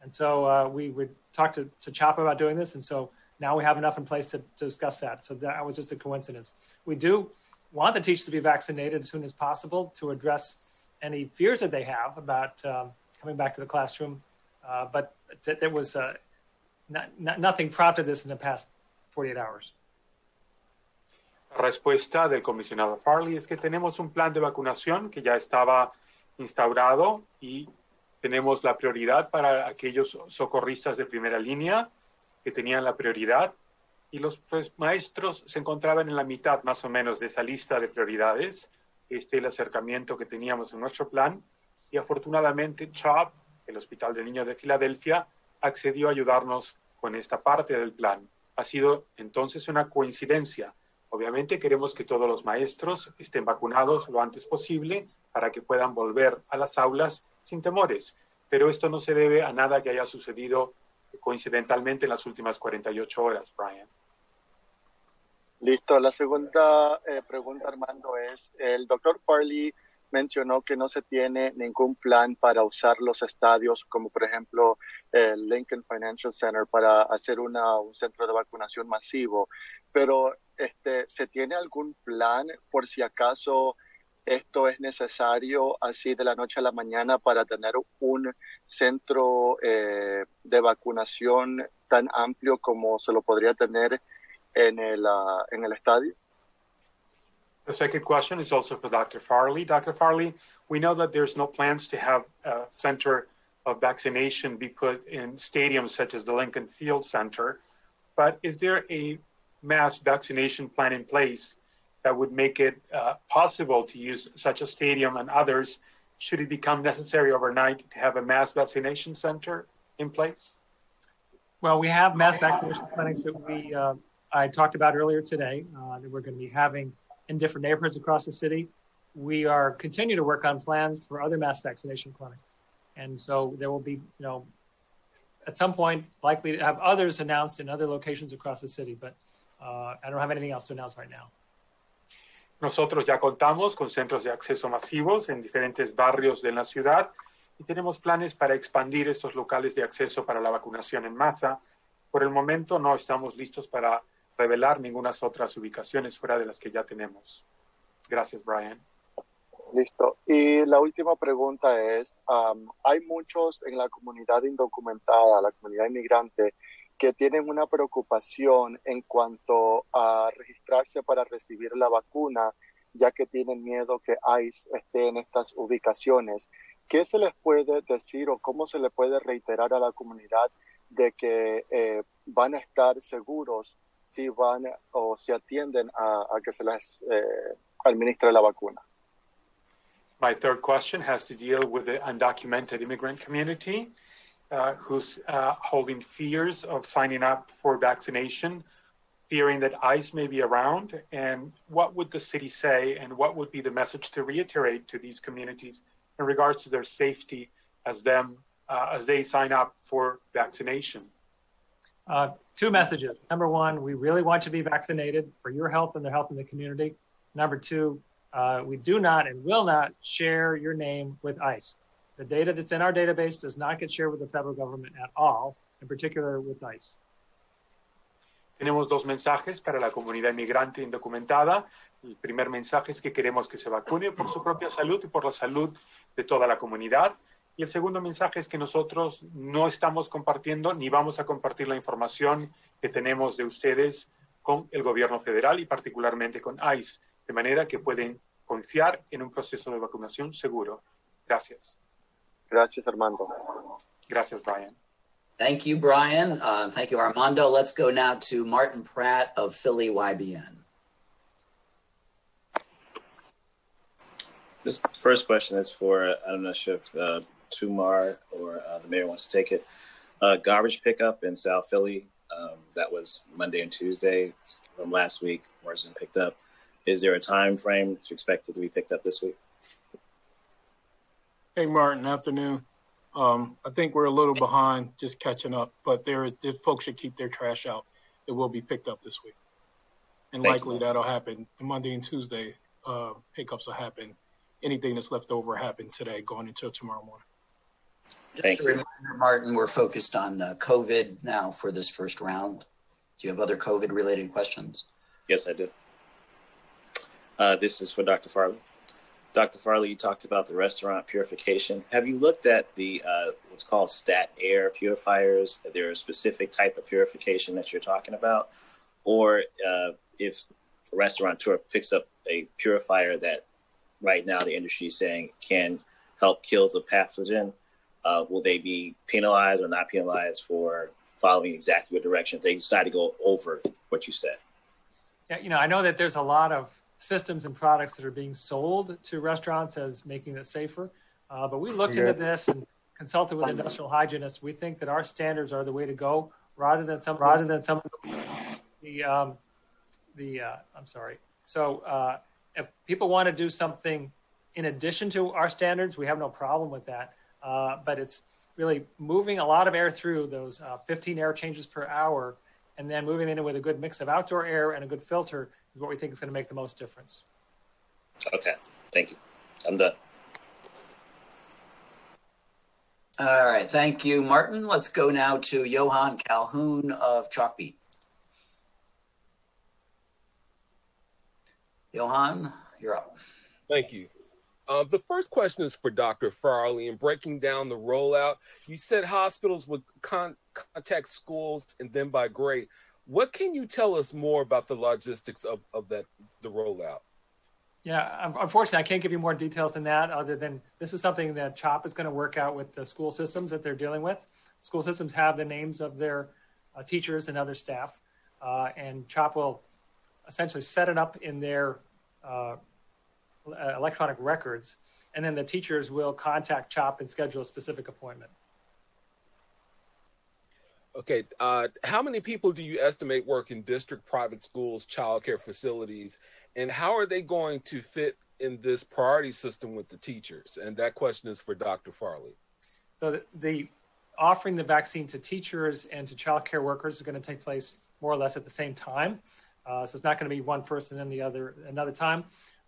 and so uh, we would talk to to CHOP about doing this, and so now we have enough in place to, to discuss that. So that was just a coincidence. We do want the teachers to be vaccinated as soon as possible to address any fears that they have about um, coming back to the classroom uh, but there was uh, not, not, nothing prompted this in the past 48 hours. La respuesta del comisionado Farley es que tenemos un plan de vacunación que ya estaba instaurado y tenemos la prioridad para aquellos socorristas de primera línea que tenían la prioridad y los pues, maestros se encontraban en la mitad más o menos de esa lista de prioridades. Este es el acercamiento que teníamos en nuestro plan y afortunadamente CHOP el Hospital del Niño de Filadelfia accedió a ayudarnos con esta parte del plan. Ha sido entonces una coincidencia. Obviamente queremos que todos los maestros estén vacunados lo antes posible para que puedan volver a las aulas sin temores. Pero esto no se debe a nada que haya sucedido coincidentalmente en las últimas 48 horas, Brian. Listo. La segunda eh, pregunta, Armando, es, el doctor Farley mencionó que no se tiene ningún plan para usar los estadios, como por ejemplo el Lincoln Financial Center, para hacer una, un centro de vacunación masivo. Pero este, ¿se tiene algún plan por si acaso esto es necesario así de la noche a la mañana para tener un centro eh, de vacunación tan amplio como se lo podría tener en el, uh, en el estadio? The second question is also for Dr. Farley. Dr. Farley, we know that there's no plans to have a center of vaccination be put in stadiums such as the Lincoln Field Center, but is there a mass vaccination plan in place that would make it uh, possible to use such a stadium and others should it become necessary overnight to have a mass vaccination center in place? Well, we have mass vaccination clinics that we uh, I talked about earlier today uh, that we're going to be having in different neighborhoods across the city. We are continue to work on plans for other mass vaccination clinics. And so there will be, you know, at some point likely to have others announced in other locations across the city, but uh, I don't have anything else to announce right now. Nosotros ya contamos con centros de acceso masivos en diferentes barrios de la ciudad y tenemos planes para expandir estos locales de acceso para la vacunación en masa. Por el momento no estamos listos para revelar ninguna otras ubicaciones fuera de las que ya tenemos. Gracias, Brian. Listo. Y la última pregunta es, um, hay muchos en la comunidad indocumentada, la comunidad inmigrante, que tienen una preocupación en cuanto a registrarse para recibir la vacuna, ya que tienen miedo que ICE esté en estas ubicaciones. ¿Qué se les puede decir o cómo se le puede reiterar a la comunidad de que eh, van a estar seguros si van o se atienden a, a que se les eh, administre la vacuna. My third question has to deal with the undocumented immigrant community uh, who's uh, holding fears of signing up for vaccination, fearing that ICE may be around. And what would the city say, and what would be the message to reiterate to these communities in regards to their safety as them uh, as they sign up for vaccination? Uh, two messages. Number one, we really want you to be vaccinated for your health and the health of the community. Number two, uh, we do not and will not share your name with ICE. The data that's in our database does not get shared with the federal government at all, in particular with ICE. Tenemos dos mensajes para la comunidad inmigrante indocumentada. El primer mensaje es que queremos que se vacune por su propia salud y por la salud de toda la comunidad. Y el segundo mensaje es que nosotros no estamos compartiendo ni vamos a compartir la información que tenemos de ustedes con el gobierno federal y particularmente con ICE, de manera que pueden confiar en un proceso de vacunación seguro. Gracias. Gracias, Armando. Gracias, Brian. Thank you, Brian. Uh, thank you, Armando. Let's go now to Martin Pratt of Philly YBN. This first question is for, I'm not sure if uh, Tumar or uh, the mayor wants to take it. Uh, garbage pickup in South Philly. Um, that was Monday and Tuesday from last week. Wasn't picked up. Is there a time frame to expect it to be picked up this week? Hey, Martin. Afternoon. Um, I think we're a little behind, just catching up. But there, if folks should keep their trash out, it will be picked up this week, and Thank likely you. that'll happen Monday and Tuesday. Uh, pickups will happen. Anything that's left over happened today, going until tomorrow morning. Thank Just a you. reminder, Martin, we're focused on uh, COVID now for this first round. Do you have other COVID related questions? Yes, I do. Uh, this is for Dr. Farley. Dr. Farley, you talked about the restaurant purification. Have you looked at the uh, what's called stat air purifiers? Is there a specific type of purification that you're talking about? Or uh, if a restaurateur picks up a purifier that right now the industry is saying can help kill the pathogen, uh, will they be penalized or not penalized for following exactly your direction they decide to go over what you said? Yeah, you know, I know that there's a lot of systems and products that are being sold to restaurants as making it safer. Uh, but we looked into this and consulted with industrial hygienists. We think that our standards are the way to go, rather than some rather than some the um, the uh, I'm sorry. So uh, if people want to do something in addition to our standards, we have no problem with that. Uh, but it's really moving a lot of air through those uh, 15 air changes per hour, and then moving in with a good mix of outdoor air and a good filter is what we think is going to make the most difference. Okay, thank you. I'm done. All right, thank you, Martin. Let's go now to Johan Calhoun of Chalkbeat. Johan, you're up. Thank you. Um, the first question is for Dr. Farley. In breaking down the rollout, you said hospitals would con- contact schools and then by grade. What can you tell us more about the logistics of, of that the rollout? Yeah, unfortunately, I can't give you more details than that, other than this is something that CHOP is going to work out with the school systems that they're dealing with. School systems have the names of their uh, teachers and other staff, uh, and CHOP will essentially set it up in their uh, electronic records, and then the teachers will contact CHOP and schedule a specific appointment. Okay, uh, how many people do you estimate work in district private schools, childcare facilities, and how are they going to fit in this priority system with the teachers? And that question is for Dr. Farley. So the, the offering the vaccine to teachers and to childcare workers is going to take place more or less at the same time. Uh, so it's not going to be one first and then the other another time.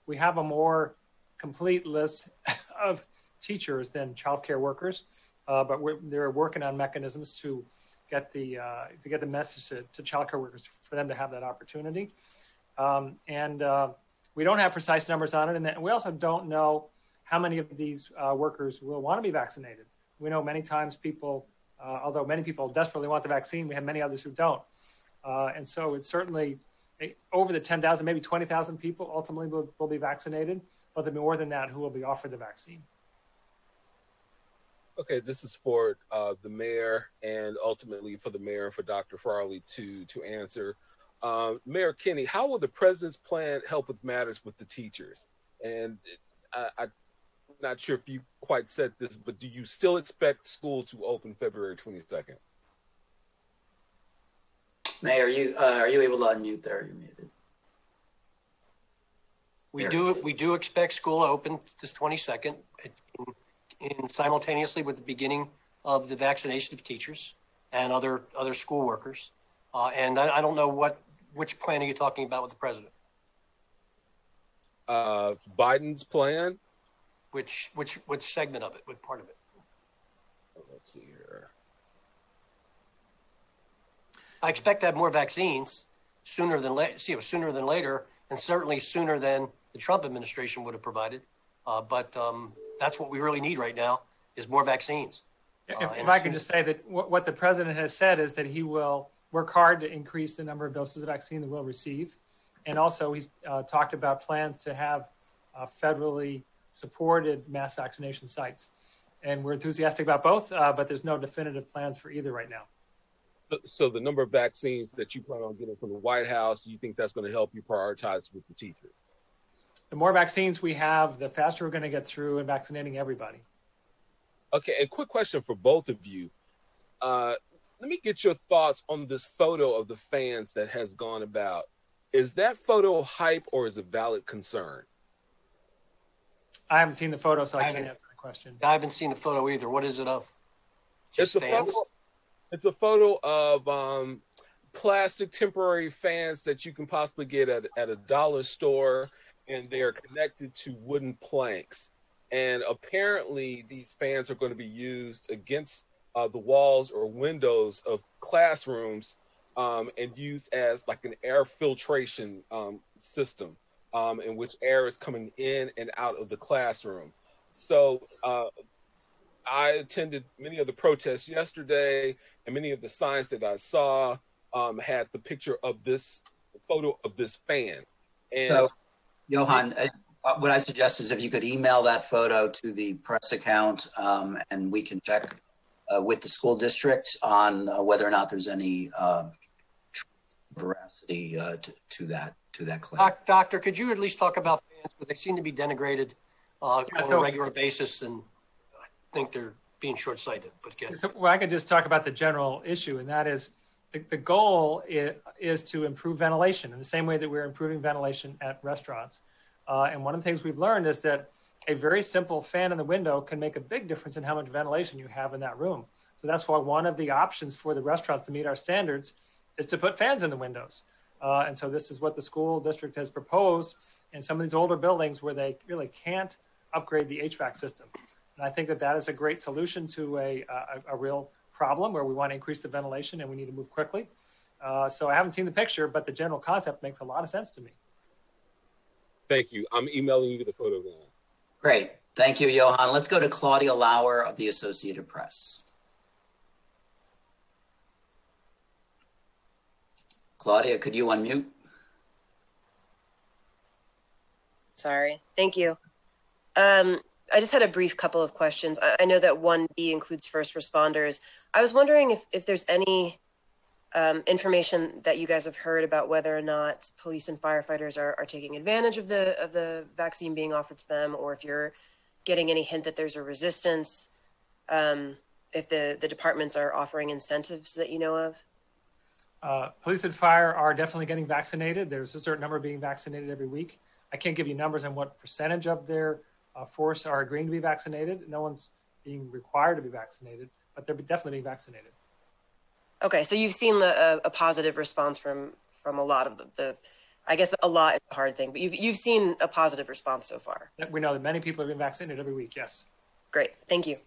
We have a more complete list [laughs] of teachers than childcare workers, uh, but we're, they're working on mechanisms to get the uh, to get the message to, to childcare workers for them to have that opportunity. Um, and uh, we don't have precise numbers on it, and we also don't know how many of these uh, workers will want to be vaccinated. We know many times people, uh, although many people desperately want the vaccine, we have many others who don't. Uh, and so it's certainly over the 10,000, maybe 20,000 people ultimately will, will be vaccinated, but there'll be more than that who will be offered the vaccine. Okay, this is for uh, the mayor and ultimately for the mayor and for Dr. Farley to to answer. Uh, mayor Kenney, how will the president's plan help with matters with the teachers? And I, I'm not sure if you quite said this, but do you still expect school to open February 22nd? May, are you uh, are you able to unmute there? You're muted. We There. do, we do expect school to open this 22nd in, in simultaneously with the beginning of the vaccination of teachers and other, other school workers. Uh, and I, I don't know what, which plan are you talking about with the president? Uh, Biden's plan. Which, which, which segment of it, what part of it? Let's see here. I expect to have more vaccines sooner than later, see, sooner than later, and certainly sooner than the Trump administration would have provided. Uh, but um, that's what we really need right now is more vaccines. If, Uh, if and I as can just say that what, what the president has said is that he will work hard to increase the number of doses of vaccine that we'll receive. And also, he's uh, talked about plans to have uh, federally supported mass vaccination sites. And we're enthusiastic about both, uh, but there's no definitive plans for either right now. So the number of vaccines that you plan on getting from the White House, do you think that's going to help you prioritize with the teachers? The more vaccines we have, the faster we're going to get through and vaccinating everybody. Okay, and quick question for both of you. Uh, let me get your thoughts on this photo of the fans that has gone about. Is that photo hype or is it valid concern? I haven't seen the photo, so I, I can't answer the question. I haven't seen the photo either. What is it of? Just it's a photo. It's a photo of um, plastic temporary fans that you can possibly get at, at a dollar store, and they are connected to wooden planks. And apparently, these fans are going to be used against uh, the walls or windows of classrooms um, and used as like an air filtration um, system um, in which air is coming in and out of the classroom. So uh, I attended many of the protests yesterday, and many of the signs that I saw um, had the picture of this photo of this fan. And so, Johan, uh, what I suggest is if you could email that photo to the press account, um, and we can check uh, with the school district on uh, whether or not there's any uh, veracity uh, to, to, that to that claim. Doc, doctor, could you at least talk about fans because they seem to be denigrated uh, yeah, on a regular basis, and I think they're being short-sighted. But again, so, well, I could just talk about the general issue, and that is the, the goal is, is, to improve ventilation in the same way that we're improving ventilation at restaurants. Uh, and one of the things we've learned is that a very simple fan in the window can make a big difference in how much ventilation you have in that room. So that's why one of the options for the restaurants to meet our standards is to put fans in the windows. Uh, and so this is what the school district has proposed in some of these older buildings where they really can't upgrade the HVAC system. And I think that that is a great solution to a, a, a real problem where we want to increase the ventilation and we need to move quickly. Uh, so I haven't seen the picture, but the general concept makes a lot of sense to me. Thank you. I'm emailing you the photo now. Great. Thank you, Johan. Let's go to Claudia Lauer of the Associated Press. Claudia, could you unmute? Sorry. Thank you. Um, I just had a brief couple of questions. I, I know that 1B includes first responders. I was wondering if, if there's any um, information that you guys have heard about whether or not police and firefighters are, are taking advantage of the of the vaccine being offered to them, or if you're getting any hint that there's a resistance, um, if the, the departments are offering incentives that you know of. Uh, police and fire are definitely getting vaccinated. There's a certain number being vaccinated every week. I can't give you numbers on what percentage of their uh, force are agreeing to be vaccinated. No one's being required to be vaccinated, but they're definitely being vaccinated. Okay, so you've seen the, a, a positive response from from a lot of the, the, I guess a lot is a hard thing, but you've you've seen a positive response so far. We know that many people are being vaccinated every week. Yes. Great, thank you.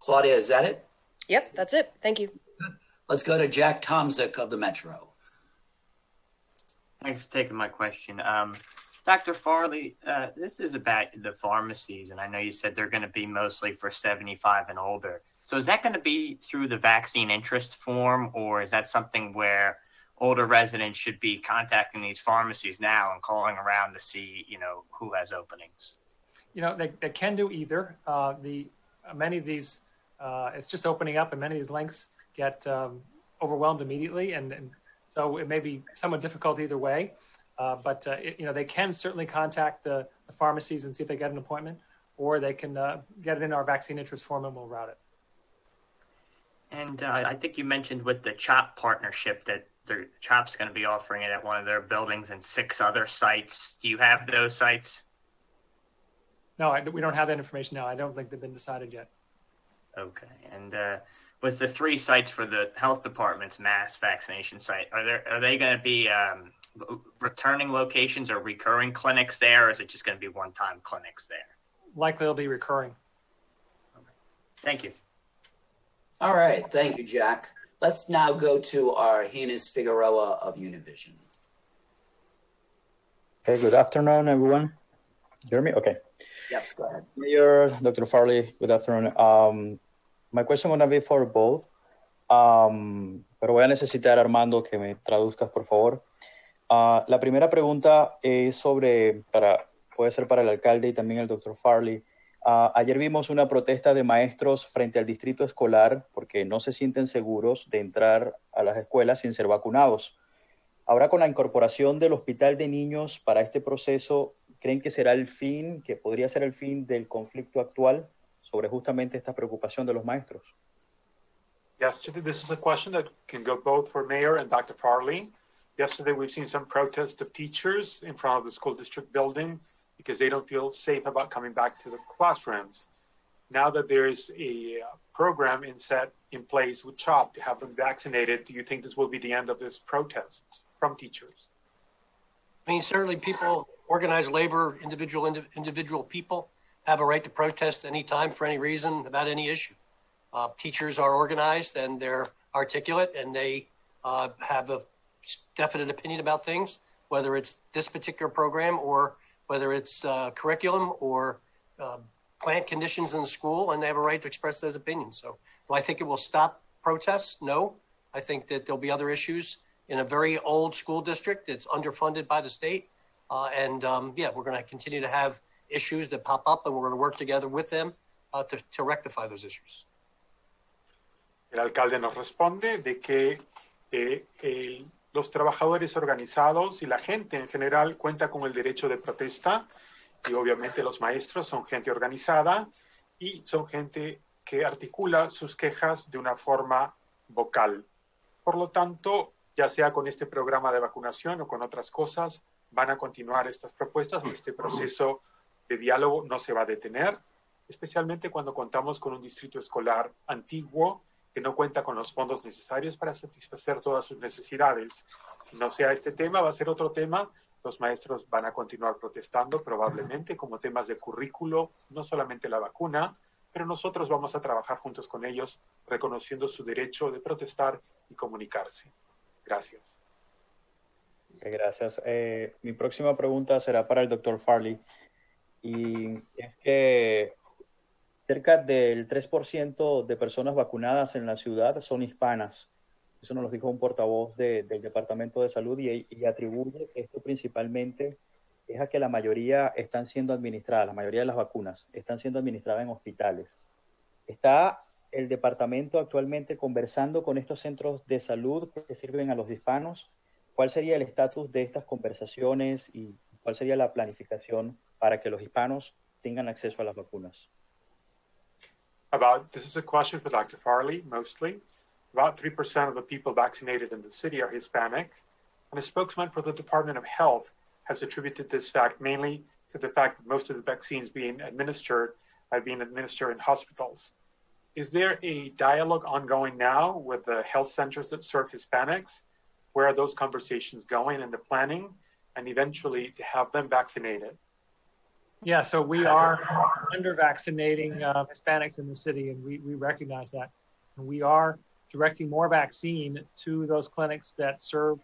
Claudia, is that it? Yep, that's it. Thank you. Let's go to Jack Tomczuk of the Metro. Thanks for taking my question. Um, Dr. Farley, uh, this is about the pharmacies, and I know you said they're going to be mostly for 75 and older. So is that going to be through the vaccine interest form, or is that something where older residents should be contacting these pharmacies now and calling around to see, you know, who has openings? You know, they, they can do either. Uh, the many of these, uh, it's just opening up, and many of these links get um, overwhelmed immediately, and, and, so it may be somewhat difficult either way. Uh, but uh, it, you know, they can certainly contact the, the, pharmacies and see if they get an appointment, or they can uh, get it in our vaccine interest form and we'll route it. And uh, I think you mentioned with the CHOP partnership that the CHOP's going to be offering it at one of their buildings and six other sites. Do you have those sites? No, I, we don't have that information now. I don't think they've been decided yet. Okay, and uh, with the three sites for the health department's mass vaccination site, are there are they going to be um, returning locations or recurring clinics there, or is it just going to be one time clinics there? Likely, it'll be recurring. Okay. Thank you. All right, thank you, Jack. Let's now go to Argenis Figueroa of Univision. Okay, good afternoon, everyone. You hear me? Okay. Yes, go ahead. Mayor, Dr. Farley, good afternoon. Um, my question gonna be for both, um, pero voy a necesitar, Armando, que me traduzcas, por favor. Uh, la primera pregunta es sobre, para, puede ser para el alcalde y también el doctor Farley. Uh, ayer vimos una protesta de maestros frente al distrito escolar porque no se sienten seguros de entrar a las escuelas sin ser vacunados. Ahora con la incorporación del hospital de niños para este proceso, ¿creen que será el fin, que podría ser el fin del conflicto actual sobre justamente esta preocupación de los maestros? Yesterday, this is a question that can go both for Mayor and Dr. Farley. Yesterday, we've seen some protests of teachers in front of the school district building because they don't feel safe about coming back to the classrooms. Now that there is a program in set in place with CHOP to have them vaccinated, do you think this will be the end of this protest from teachers? I mean, certainly people, organized labor, individual individual people have a right to protest anytime for any reason about any issue. Uh, teachers are organized and they're articulate and they uh, have a definite opinion about things, whether it's this particular program or whether it's uh, curriculum or uh, plant conditions in the school, and they have a right to express those opinions. So, do I think it will stop protests? No. I think that there'll be other issues in a very old school district that's underfunded by the state. Uh, and um, yeah, we're going to continue to have issues that pop up, and we're going to work together with them uh, to, to rectify those issues. El alcalde nos responde de que eh, el, los trabajadores organizados y la gente en general cuenta con el derecho de protesta y obviamente los maestros son gente organizada y son gente que articula sus quejas de una forma vocal. Por lo tanto, ya sea con este programa de vacunación o con otras cosas, van a continuar estas propuestas este proceso de diálogo no se va a detener, especialmente cuando contamos con un distrito escolar antiguo que no cuenta con los fondos necesarios para satisfacer todas sus necesidades. Si no sea este tema, va a ser otro tema los maestros van a continuar protestando probablemente como temas de currículo, no solamente la vacuna, pero nosotros vamos a trabajar juntos con ellos reconociendo su derecho de protestar y comunicarse. Gracias. gracias. Eh, mi próxima pregunta será para el doctor Farley. Y es que cerca del 3% de personas vacunadas en la ciudad son hispanas. Eso nos lo dijo un portavoz del Departamento de Salud y, atribuye esto principalmente es a que la mayoría están siendo administradas, la mayoría de las vacunas están siendo administradas en hospitales. ¿Está el departamento actualmente conversando con estos centros de salud que sirven a los hispanos? ¿Cuál sería el estatus de estas conversaciones y cuál sería la planificación para que los hispanos tengan acceso a las vacunas? About, this is a question for Dr. Farley, mostly. About 3% of the people vaccinated in the city are Hispanic, and a spokesman for the Department of Health has attributed this fact mainly to the fact that most of the vaccines being administered are being administered in hospitals. Is there a dialogue ongoing now with the health centers that serve Hispanics? Where are those conversations going and the planning, and eventually to have them vaccinated? Yeah, so we are under vaccinating uh, Hispanics in the city, and we, we recognize that. And we are directing more vaccine to those clinics that serve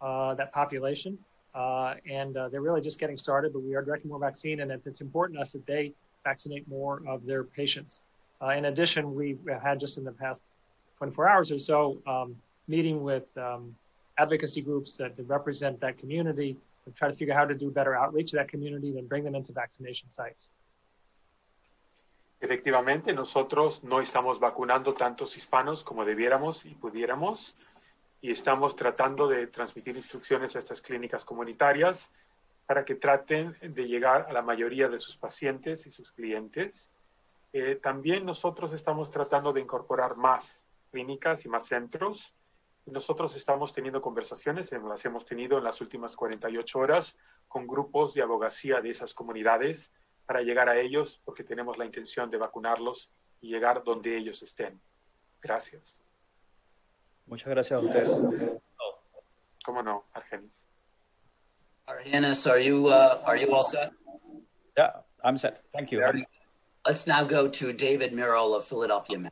uh, that population. Uh, and uh, they're really just getting started, but we are directing more vaccine, and it's important to us that they vaccinate more of their patients. Uh, in addition, we've had just in the past 24 hours or so um, meeting with um, advocacy groups that, that represent that community to try to figure out how to do better outreach to that community and bring them into vaccination sites. Efectivamente, nosotros no estamos vacunando tantos hispanos como debiéramos y pudiéramos, y estamos tratando de transmitir instrucciones a estas clínicas comunitarias para que traten de llegar a la mayoría de sus pacientes y sus clientes. Eh, también nosotros estamos tratando de incorporar más clínicas y más centros. Nosotros estamos teniendo conversaciones, las hemos tenido en las últimas 48 horas, con grupos de abogacía de esas comunidades para llegar a ellos porque tenemos la intención de vacunarlos y llegar donde ellos estén. Gracias. Muchas gracias a ustedes. ¿Cómo no, Argenis? Argenis, are you, uh, are you all set? Yeah, I'm set. Thank you. Let's now go to David Merrill of Philadelphia.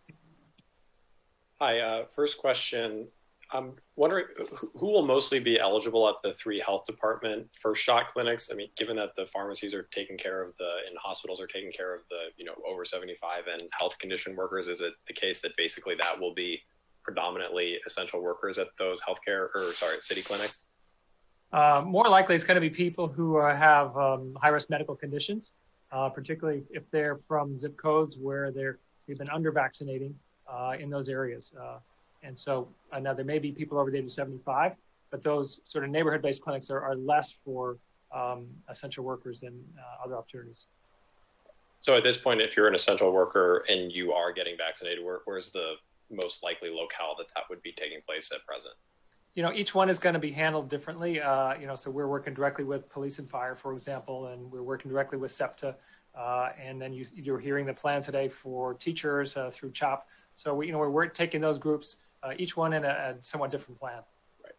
Hi, uh, first question. I'm wondering who will mostly be eligible at the three health department first shot clinics. I mean, given that the pharmacies are taking care of the and hospitals are taking care of the you know over 75 and health condition workers, is it the case that basically that will be predominantly essential workers at those healthcare or sorry city clinics? Uh, more likely, it's going to be people who uh, have um, high risk medical conditions, uh, particularly if they're from zip codes where they're they've been under vaccinating uh, in those areas. And so uh, now there may be people over the age of 75, but those sort of neighborhood based clinics are, are less for um, essential workers than uh, other opportunities. So at this point, if you're an essential worker and you are getting vaccinated, where, where's the most likely locale that that would be taking place at present? you know, each one is going to be handled differently. Uh, you know, so we're working directly with police and fire, for example, and we're working directly with SEPTA. Uh, and then you, you're hearing the plan today for teachers uh, through CHOP. So we, you know, we're, we're taking those groups, uh, each one in a, a, somewhat different plan. Right.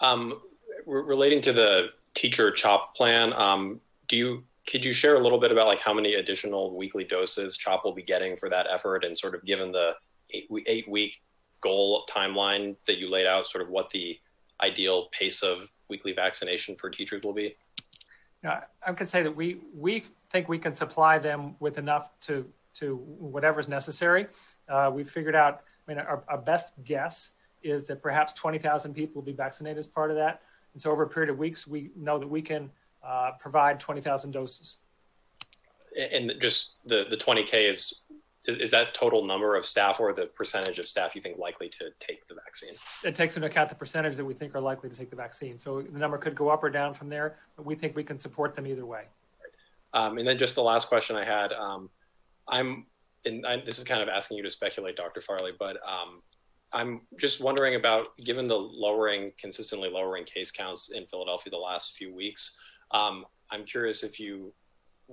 Um, relating to the teacher CHOP plan, um, do you could you share a little bit about like how many additional weekly doses CHOP will be getting for that effort, and sort of given the eight, eight week goal timeline that you laid out, sort of what the ideal pace of weekly vaccination for teachers will be? Yeah, I can say that we we think we can supply them with enough to to whatever's necessary. Uh, we figured out. I mean, our, our best guess is that perhaps 20,000 people will be vaccinated as part of that. And so, over a period of weeks, we know that we can uh, provide 20,000 doses. And just the the 20k is is, is that total number of staff or the percentage of staff you think likely to take the vaccine? It takes into account the percentage that we think are likely to take the vaccine. So the number could go up or down from there, but we think we can support them either way. Um, and then just the last question I had, um, I'm, and I, this is kind of asking you to speculate, Dr. Farley, but um, I'm just wondering about, given the lowering, consistently lowering case counts in Philadelphia the last few weeks, um, I'm curious if you,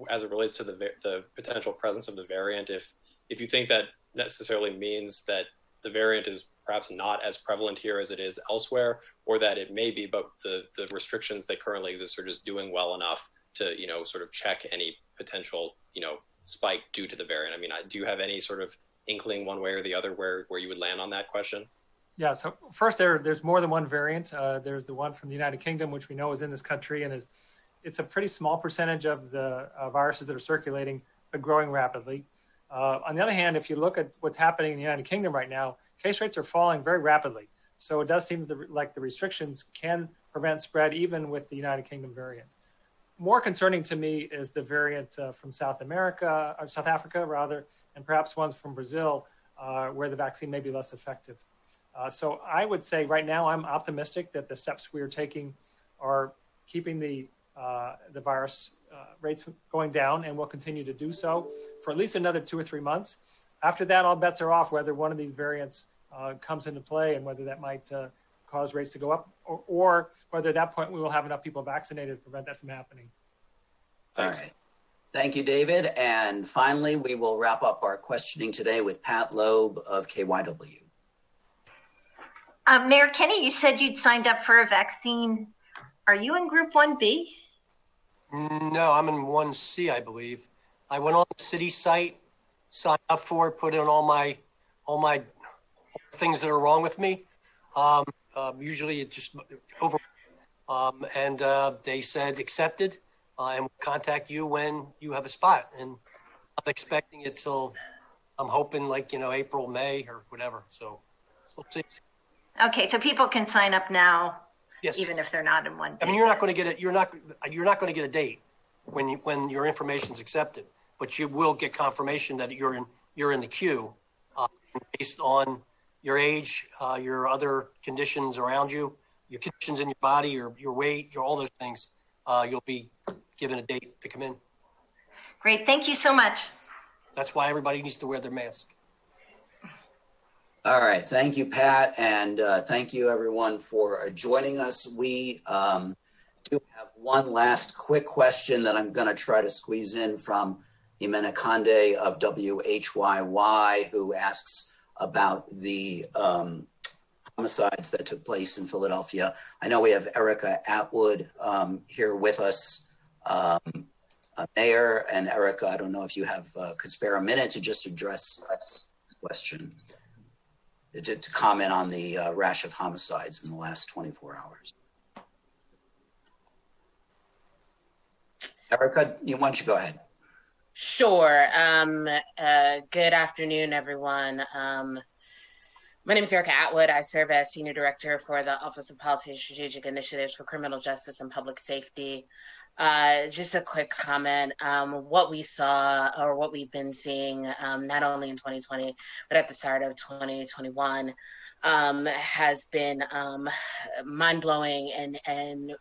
as it relates to the, the potential presence of the variant, if if you think that necessarily means that the variant is perhaps not as prevalent here as it is elsewhere, or that it may be, but the, the restrictions that currently exist are just doing well enough to, you know, sort of check any potential, you know, spike due to the variant. I mean, do you have any sort of inkling one way or the other where, where you would land on that question? Yeah. So first, there there's more than one variant. Uh, there's the one from the United Kingdom, which we know is in this country, and is it's a pretty small percentage of the uh, viruses that are circulating, but growing rapidly. Uh, on the other hand, if you look at what's happening in the United Kingdom right now, case rates are falling very rapidly. So it does seem like the restrictions can prevent spread even with the United Kingdom variant. More concerning to me is the variant uh, from South America, or South Africa rather, and perhaps ones from Brazil, uh, where the vaccine may be less effective. Uh, so I would say right now I'm optimistic that the steps we are taking are keeping the uh, the virus uh, rates going down, and will continue to do so for at least another two or three months. After that, all bets are off whether one of these variants uh, comes into play and whether that might uh, cause rates to go up, or, or, whether at that point we will have enough people vaccinated to prevent that from happening. Thanks. All right. Thank you, David. And finally, we will wrap up our questioning today with Pat Loeb of KYW. Uh, Mayor Kenney, you said you'd signed up for a vaccine. Are you in Group 1B? No, I'm in 1C, I believe. I went on the city site, signed up for it, put in all my all my things that are wrong with me. Um, uh, usually it just over, um, and uh, they said accepted, uh, and we'll contact you when you have a spot. And I'm expecting it till I'm hoping like you know April, May, or whatever. So we'll see. Okay, so people can sign up now Yes. even if they're not in one. I mean, you're not going to get it. You're not. You're not going to get a date when you, when your information's accepted, but you will get confirmation that you're in you're in the queue uh, based on your age, uh, your other conditions around you, your conditions in your body, your your weight, your all those things. Uh, you'll be given a date to come in. Great. Thank you so much. That's why everybody needs to wear their mask. All right. Thank you, Pat. And uh, thank you, everyone, for uh, joining us. We um, do have one last quick question that I'm going to try to squeeze in from Jimena Conde of WHYY, who asks about the um, homicides that took place in Philadelphia. I know we have Erica Atwood um, here with us. Um, uh, Mayor and Erica, I don't know if you have uh, could spare a minute to just address this question to, to comment on the uh, rash of homicides in the last 24 hours. Erica, you, why don't you go ahead? Sure. Um, uh, good afternoon, everyone. Um, my name is Erica Atwood. I serve as Senior Director for the Office of Policy and Strategic Initiatives for Criminal Justice and Public Safety. Uh, just a quick comment. Um, what we saw, or what we've been seeing, um, not only in 2020, but at the start of 2021, um, has been um, mind blowing and, and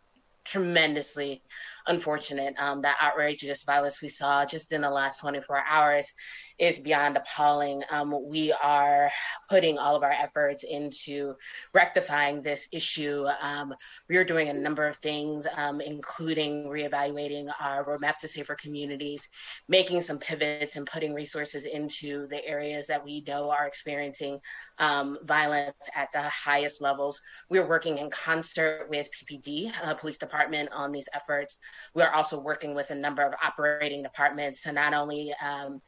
tremendously unfortunate. Um, that outrageous violence we saw just in the last 24 hours is beyond appalling. Um, we are putting all of our efforts into rectifying this issue. Um, we are doing a number of things, um, including reevaluating our roadmap to safer communities, making some pivots and putting resources into the areas that we know are experiencing um, violence at the highest levels. We're working in concert with PPD, uh, Police Department, on these efforts. We are also working with a number of operating departments to not only um,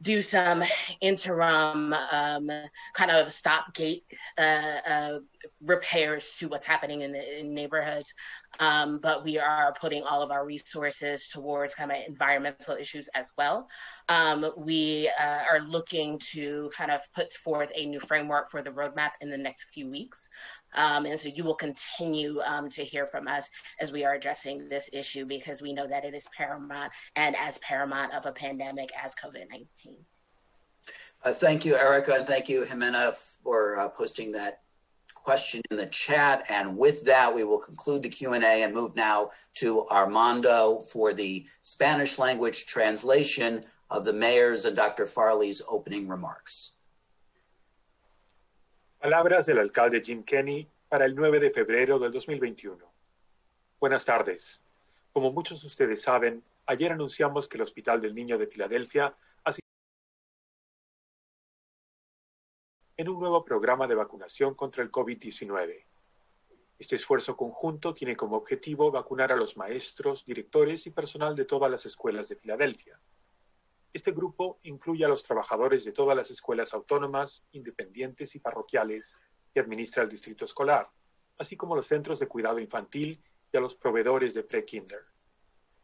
do some interim um, kind of stop gate uh, uh, repairs to what's happening in, the, in neighborhoods. Um, but we are putting all of our resources towards kind of environmental issues as well. Um, we uh, are looking to kind of put forth a new framework for the roadmap in the next few weeks. Um, and so you will continue um, to hear from us as we are addressing this issue because we know that it is paramount and as paramount of a pandemic as COVID 19. Uh, thank you, Erica, and thank you, Jimena, for uh, posting that question in the chat. And with that, we will conclude the Q&A and move now to Armando for the Spanish language translation of the mayor's and Dr. Farley's opening remarks. Palabras del alcalde Jim Kenney para el 9 de febrero del 2021. Buenas tardes. Como muchos de ustedes saben, ayer anunciamos que el Hospital del Niño de Filadelfia en un nuevo programa de vacunación contra el COVID-19. Este esfuerzo conjunto tiene como objetivo vacunar a los maestros, directores y personal de todas las escuelas de Filadelfia. Este grupo incluye a los trabajadores de todas las escuelas autónomas, independientes y parroquiales que administra el distrito escolar, así como los centros de cuidado infantil y a los proveedores de pre-kinder.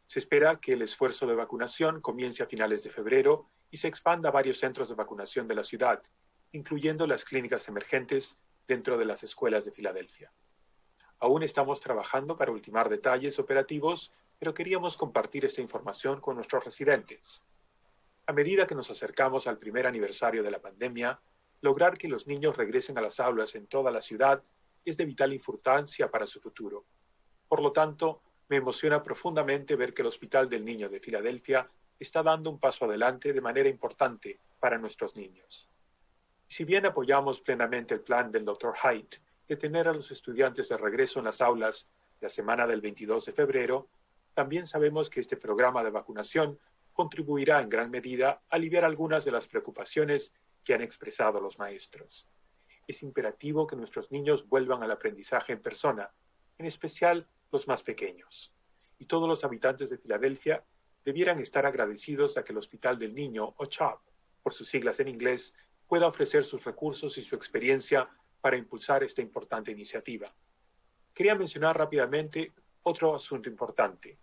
Se espera que el esfuerzo de vacunación comience a finales de febrero y se expanda a varios centros de vacunación de la ciudad, incluyendo las clínicas emergentes dentro de las escuelas de Filadelfia. Aún estamos trabajando para ultimar detalles operativos, pero queríamos compartir esta información con nuestros residentes. A medida que nos acercamos al primer aniversario de la pandemia, lograr que los niños regresen a las aulas en toda la ciudad es de vital importancia para su futuro. Por lo tanto, me emociona profundamente ver que el Hospital del Niño de Filadelfia está dando un paso adelante de manera importante para nuestros niños. Si bien apoyamos plenamente el plan del Dr. Haidt de tener a los estudiantes de regreso en las aulas la semana del 22 de febrero, también sabemos que este programa de vacunación contribuirá en gran medida a aliviar algunas de las preocupaciones que han expresado los maestros. Es imperativo que nuestros niños vuelvan al aprendizaje en persona, en especial los más pequeños. Y todos los habitantes de Filadelfia debieran estar agradecidos a que el Hospital del Niño, o CHOP, por sus siglas en inglés, pueda ofrecer sus recursos y su experiencia para impulsar esta importante iniciativa. Quería mencionar rápidamente otro asunto importante.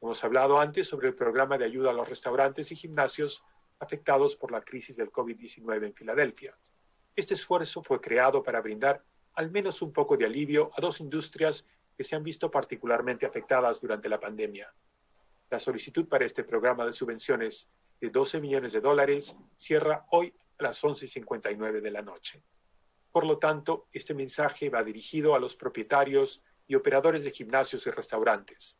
Hemos hablado antes sobre el programa de ayuda a los restaurantes y gimnasios afectados por la crisis del COVID-19 en Filadelfia. Este esfuerzo fue creado para brindar al menos un poco de alivio a dos industrias que se han visto particularmente afectadas durante la pandemia. La solicitud para este programa de subvenciones de 12 millones de dólares cierra hoy a las 11.59 de la noche. Por lo tanto, este mensaje va dirigido a los propietarios y operadores de gimnasios y restaurantes,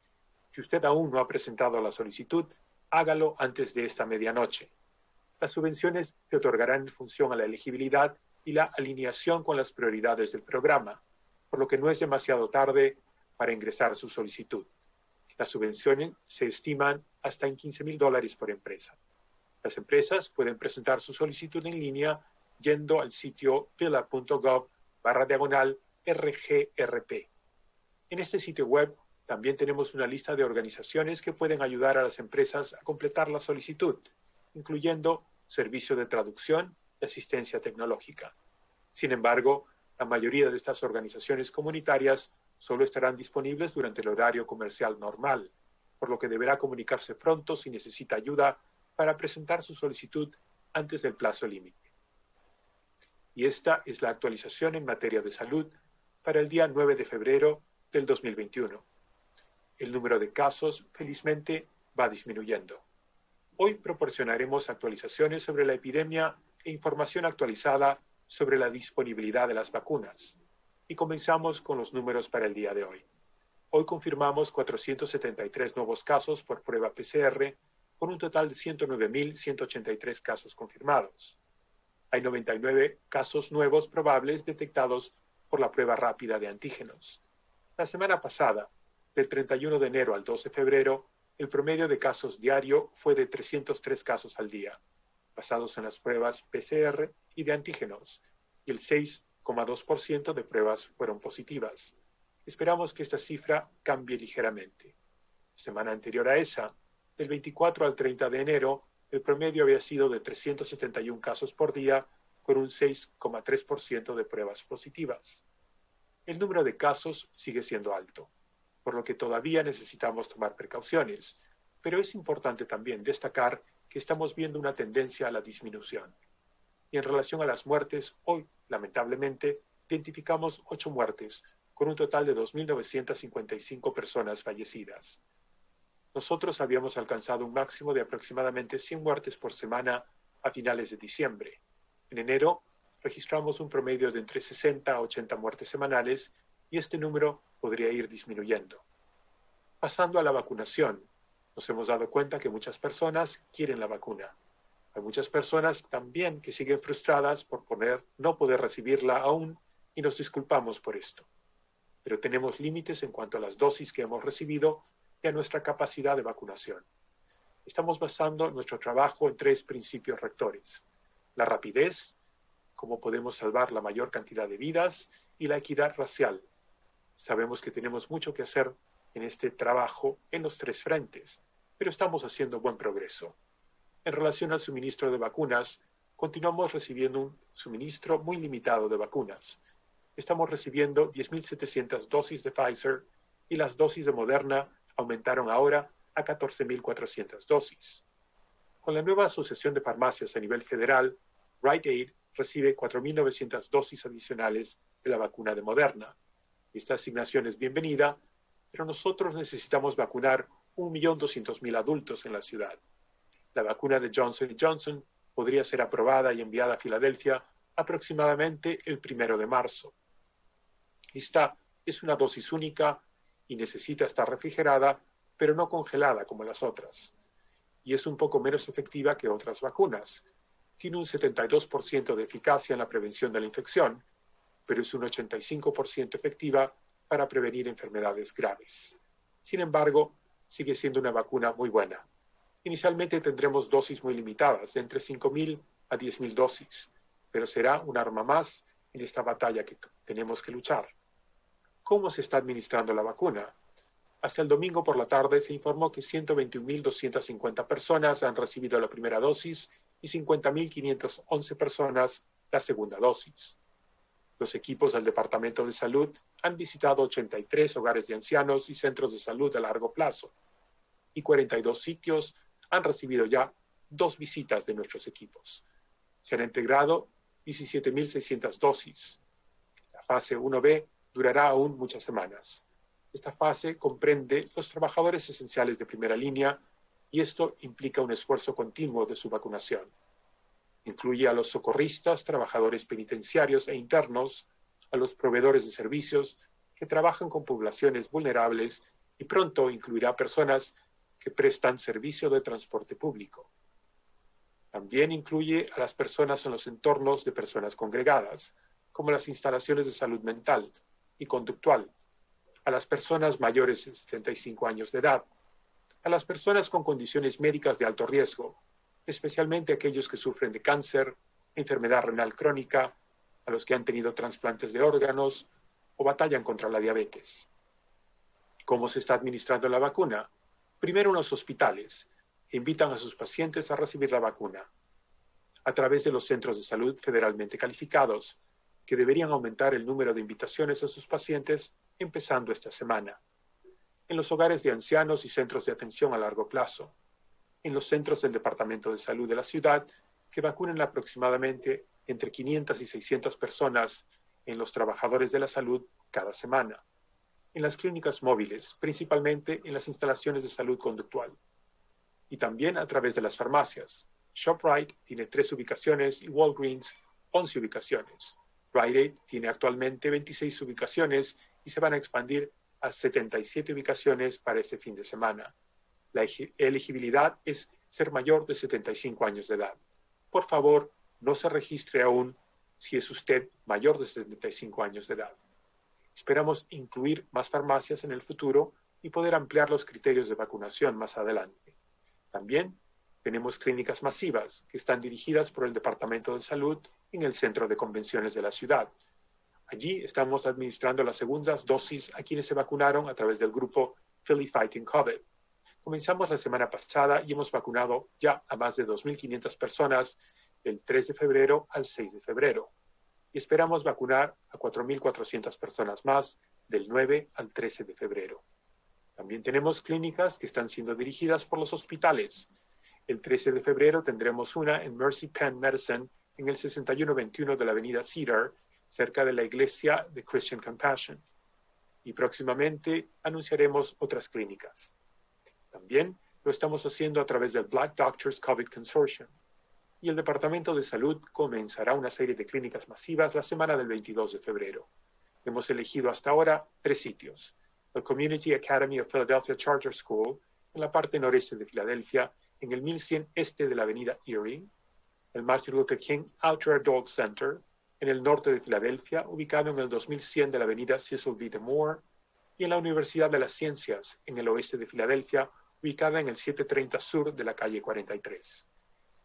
si usted aún no ha presentado la solicitud, hágalo antes de esta medianoche. Las subvenciones se otorgarán en función a la elegibilidad y la alineación con las prioridades del programa, por lo que no es demasiado tarde para ingresar su solicitud. Las subvenciones se estiman hasta en 15 mil dólares por empresa. Las empresas pueden presentar su solicitud en línea yendo al sitio fila.gov barra diagonal RGRP. En este sitio web también tenemos una lista de organizaciones que pueden ayudar a las empresas a completar la solicitud, incluyendo servicio de traducción y asistencia tecnológica. Sin embargo, la mayoría de estas organizaciones comunitarias solo estarán disponibles durante el horario comercial normal, por lo que deberá comunicarse pronto si necesita ayuda para presentar su solicitud antes del plazo límite. Y esta es la actualización en materia de salud para el día 9 de febrero del 2021 el número de casos felizmente va disminuyendo. Hoy proporcionaremos actualizaciones sobre la epidemia e información actualizada sobre la disponibilidad de las vacunas. Y comenzamos con los números para el día de hoy. Hoy confirmamos 473 nuevos casos por prueba PCR, con un total de 109.183 casos confirmados. Hay 99 casos nuevos probables detectados por la prueba rápida de antígenos. La semana pasada, del 31 de enero al 2 de febrero, el promedio de casos diario fue de 303 casos al día, basados en las pruebas PCR y de antígenos, y el 6,2% de pruebas fueron positivas. Esperamos que esta cifra cambie ligeramente. Semana anterior a esa, del 24 al 30 de enero, el promedio había sido de 371 casos por día, con un 6,3% de pruebas positivas. El número de casos sigue siendo alto, por lo que todavía necesitamos tomar precauciones, pero es importante también destacar que estamos viendo una tendencia a la disminución. Y en relación a las muertes, hoy, lamentablemente, identificamos ocho muertes, con un total de 2.955 personas fallecidas. Nosotros habíamos alcanzado un máximo de aproximadamente 100 muertes por semana a finales de diciembre. En enero registramos un promedio de entre 60 a 80 muertes semanales y este número podría ir disminuyendo. Pasando a la vacunación, nos hemos dado cuenta que muchas personas quieren la vacuna. Hay muchas personas también que siguen frustradas por no poder recibirla aún y nos disculpamos por esto. Pero tenemos límites en cuanto a las dosis que hemos recibido y a nuestra capacidad de vacunación. Estamos basando nuestro trabajo en tres principios rectores. La rapidez, cómo podemos salvar la mayor cantidad de vidas, y la equidad racial. Sabemos que tenemos mucho que hacer en este trabajo en los tres frentes, pero estamos haciendo buen progreso. En relación al suministro de vacunas, continuamos recibiendo un suministro muy limitado de vacunas. Estamos recibiendo 10.700 dosis de Pfizer y las dosis de Moderna aumentaron ahora a 14.400 dosis. Con la nueva Asociación de Farmacias a nivel federal, Rite Aid recibe 4.900 dosis adicionales de la vacuna de Moderna. Esta asignación es bienvenida, pero nosotros necesitamos vacunar 1.200.000 adultos en la ciudad. La vacuna de Johnson Johnson podría ser aprobada y enviada a Filadelfia aproximadamente el primero de marzo. Esta es una dosis única y necesita estar refrigerada, pero no congelada como las otras. Y es un poco menos efectiva que otras vacunas, tiene un 72% de eficacia en la prevención de la infección, pero es un 85% efectiva para prevenir enfermedades graves. Sin embargo, sigue siendo una vacuna muy buena. Inicialmente tendremos dosis muy limitadas, de entre 5.000 a 10.000 dosis, pero será un arma más en esta batalla que tenemos que luchar. ¿Cómo se está administrando la vacuna? Hasta el domingo por la tarde se informó que 121.250 personas han recibido la primera dosis y 50.511 personas la segunda dosis. Los equipos del Departamento de Salud han visitado 83 hogares de ancianos y centros de salud a largo plazo, y 42 sitios han recibido ya dos visitas de nuestros equipos. Se han integrado 17.600 dosis. La fase 1B durará aún muchas semanas. Esta fase comprende los trabajadores esenciales de primera línea y esto implica un esfuerzo continuo de su vacunación. Incluye a los socorristas, trabajadores penitenciarios e internos, a los proveedores de servicios que trabajan con poblaciones vulnerables y pronto incluirá personas que prestan servicio de transporte público. También incluye a las personas en los entornos de personas congregadas, como las instalaciones de salud mental y conductual, a las personas mayores de 75 años de edad, a las personas con condiciones médicas de alto riesgo, especialmente aquellos que sufren de cáncer, enfermedad renal crónica, a los que han tenido trasplantes de órganos o batallan contra la diabetes. ¿Cómo se está administrando la vacuna? Primero en los hospitales, invitan a sus pacientes a recibir la vacuna a través de los centros de salud federalmente calificados, que deberían aumentar el número de invitaciones a sus pacientes empezando esta semana en los hogares de ancianos y centros de atención a largo plazo, en los centros del Departamento de Salud de la ciudad, que vacunen aproximadamente entre 500 y 600 personas en los trabajadores de la salud cada semana, en las clínicas móviles, principalmente en las instalaciones de salud conductual, y también a través de las farmacias. ShopRite tiene tres ubicaciones y Walgreens 11 ubicaciones. Rite tiene actualmente 26 ubicaciones y se van a expandir a 77 ubicaciones para este fin de semana. La elegibilidad es ser mayor de 75 años de edad. Por favor, no se registre aún si es usted mayor de 75 años de edad. Esperamos incluir más farmacias en el futuro y poder ampliar los criterios de vacunación más adelante. También tenemos clínicas masivas que están dirigidas por el Departamento de Salud en el centro de convenciones de la ciudad. Allí estamos administrando las segundas dosis a quienes se vacunaron a través del grupo Philly Fighting COVID. Comenzamos la semana pasada y hemos vacunado ya a más de 2.500 personas del 3 de febrero al 6 de febrero. Y esperamos vacunar a 4.400 personas más del 9 al 13 de febrero. También tenemos clínicas que están siendo dirigidas por los hospitales. El 13 de febrero tendremos una en Mercy Penn Medicine en el 6121 de la avenida Cedar, cerca de la iglesia de Christian Compassion. Y próximamente anunciaremos otras clínicas. También lo estamos haciendo a través del Black Doctors COVID Consortium y el Departamento de Salud comenzará una serie de clínicas masivas la semana del 22 de febrero. Hemos elegido hasta ahora tres sitios. El Community Academy of Philadelphia Charter School, en la parte noreste de Filadelfia, en el 1100 este de la avenida Erie. El Martin Luther King Outdoor Adult Center, en el norte de Filadelfia, ubicado en el 2100 de la avenida Cecil B. DeMoore. Y en la Universidad de las Ciencias, en el oeste de Filadelfia, ubicada en el 730 sur de la calle 43.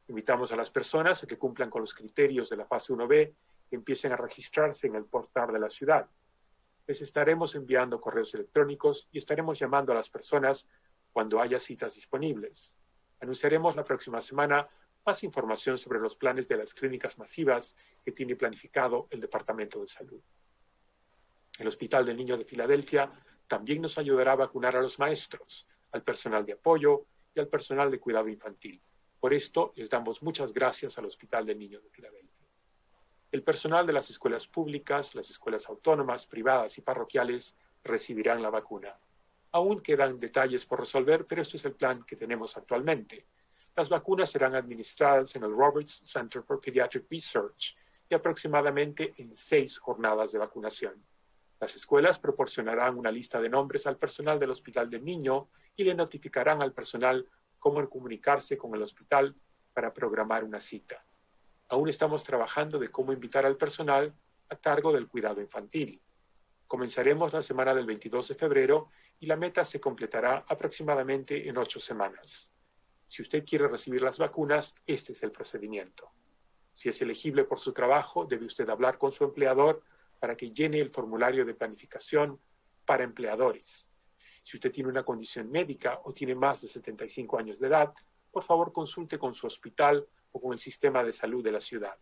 Invitamos a las personas a que cumplan con los criterios de la fase 1B y empiecen a registrarse en el portal de la ciudad. Les estaremos enviando correos electrónicos y estaremos llamando a las personas cuando haya citas disponibles. Anunciaremos la próxima semana más información sobre los planes de las clínicas masivas que tiene planificado el Departamento de Salud. El Hospital del Niño de Filadelfia también nos ayudará a vacunar a los maestros, al personal de apoyo y al personal de cuidado infantil. Por esto les damos muchas gracias al Hospital del Niño de Filadelfia. El personal de las escuelas públicas, las escuelas autónomas, privadas y parroquiales recibirán la vacuna. Aún quedan detalles por resolver, pero este es el plan que tenemos actualmente. Las vacunas serán administradas en el Roberts Center for Pediatric Research y aproximadamente en seis jornadas de vacunación. Las escuelas proporcionarán una lista de nombres al personal del Hospital del Niño y le notificarán al personal cómo comunicarse con el hospital para programar una cita. Aún estamos trabajando de cómo invitar al personal a cargo del cuidado infantil. Comenzaremos la semana del 22 de febrero y la meta se completará aproximadamente en ocho semanas. Si usted quiere recibir las vacunas, este es el procedimiento. Si es elegible por su trabajo, debe usted hablar con su empleador para que llene el formulario de planificación para empleadores. Si usted tiene una condición médica o tiene más de 75 años de edad, por favor consulte con su hospital o con el sistema de salud de la ciudad.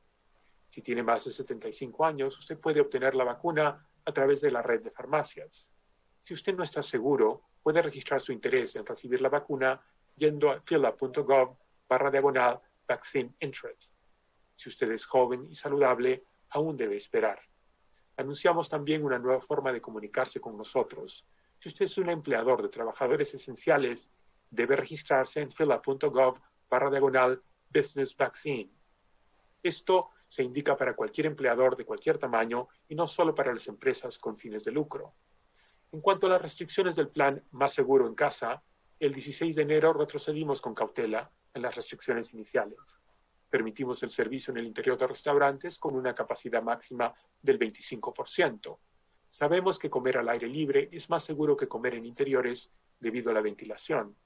Si tiene más de 75 años, usted puede obtener la vacuna a través de la red de farmacias. Si usted no está seguro, puede registrar su interés en recibir la vacuna yendo a fila.gov barra diagonal vaccine interest. Si usted es joven y saludable, aún debe esperar. Anunciamos también una nueva forma de comunicarse con nosotros. Si usted es un empleador de trabajadores esenciales, debe registrarse en fila.gov barra diagonal business vaccine. Esto se indica para cualquier empleador de cualquier tamaño y no solo para las empresas con fines de lucro. En cuanto a las restricciones del plan Más Seguro en Casa, el 16 de enero retrocedimos con cautela en las restricciones iniciales. Permitimos el servicio en el interior de restaurantes con una capacidad máxima del 25%. Sabemos que comer al aire libre es más seguro que comer en interiores debido a la ventilación.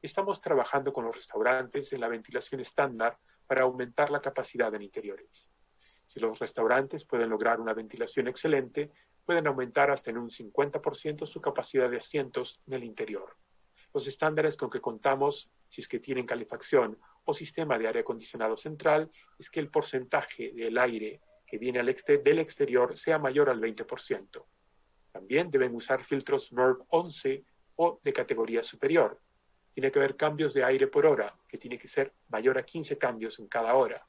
Estamos trabajando con los restaurantes en la ventilación estándar para aumentar la capacidad en interiores. Si los restaurantes pueden lograr una ventilación excelente, pueden aumentar hasta en un 50% su capacidad de asientos en el interior. Los estándares con que contamos, si es que tienen calefacción o sistema de aire acondicionado central, es que el porcentaje del aire que viene del exterior sea mayor al 20%. También deben usar filtros MERV 11 o de categoría superior. Tiene que haber cambios de aire por hora, que tiene que ser mayor a 15 cambios en cada hora.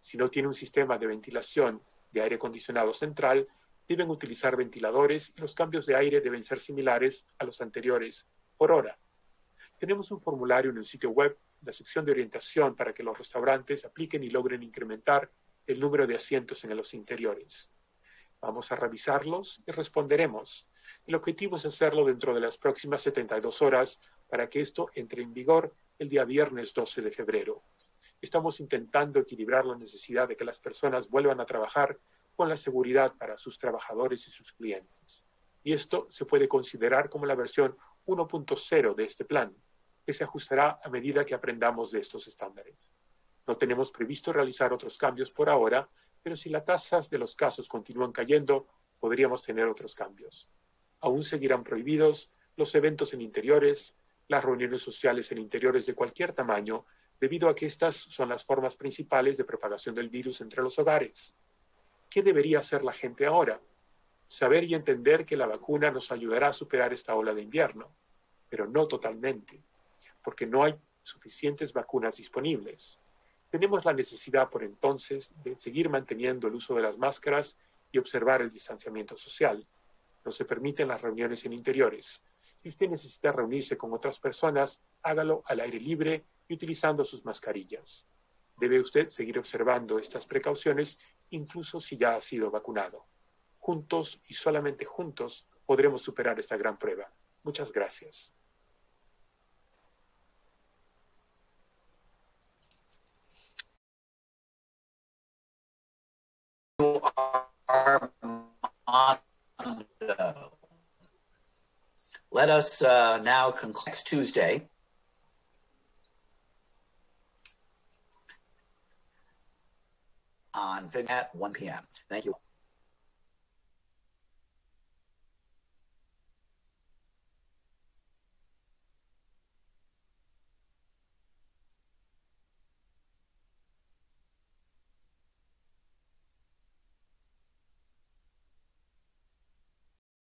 Si no tiene un sistema de ventilación de aire acondicionado central, deben utilizar ventiladores y los cambios de aire deben ser similares a los anteriores por hora. Tenemos un formulario en el sitio web, la sección de orientación para que los restaurantes apliquen y logren incrementar el número de asientos en los interiores. Vamos a revisarlos y responderemos. El objetivo es hacerlo dentro de las próximas 72 horas para que esto entre en vigor el día viernes 12 de febrero. Estamos intentando equilibrar la necesidad de que las personas vuelvan a trabajar con la seguridad para sus trabajadores y sus clientes. Y esto se puede considerar como la versión 1.0 de este plan, que se ajustará a medida que aprendamos de estos estándares. No tenemos previsto realizar otros cambios por ahora, pero si las tasas de los casos continúan cayendo, podríamos tener otros cambios. Aún seguirán prohibidos los eventos en interiores, las reuniones sociales en interiores de cualquier tamaño, debido a que estas son las formas principales de propagación del virus entre los hogares. ¿Qué debería hacer la gente ahora? Saber y entender que la vacuna nos ayudará a superar esta ola de invierno, pero no totalmente, porque no hay suficientes vacunas disponibles. Tenemos la necesidad por entonces de seguir manteniendo el uso de las máscaras y observar el distanciamiento social. No se permiten las reuniones en interiores. Si usted necesita reunirse con otras personas, hágalo al aire libre y utilizando sus mascarillas. Debe usted seguir observando estas precauciones incluso si ya ha sido vacunado. Juntos y solamente juntos podremos superar esta gran prueba. Muchas gracias. Let us uh, now conclude next Tuesday. On at 1 p.m. Thank you.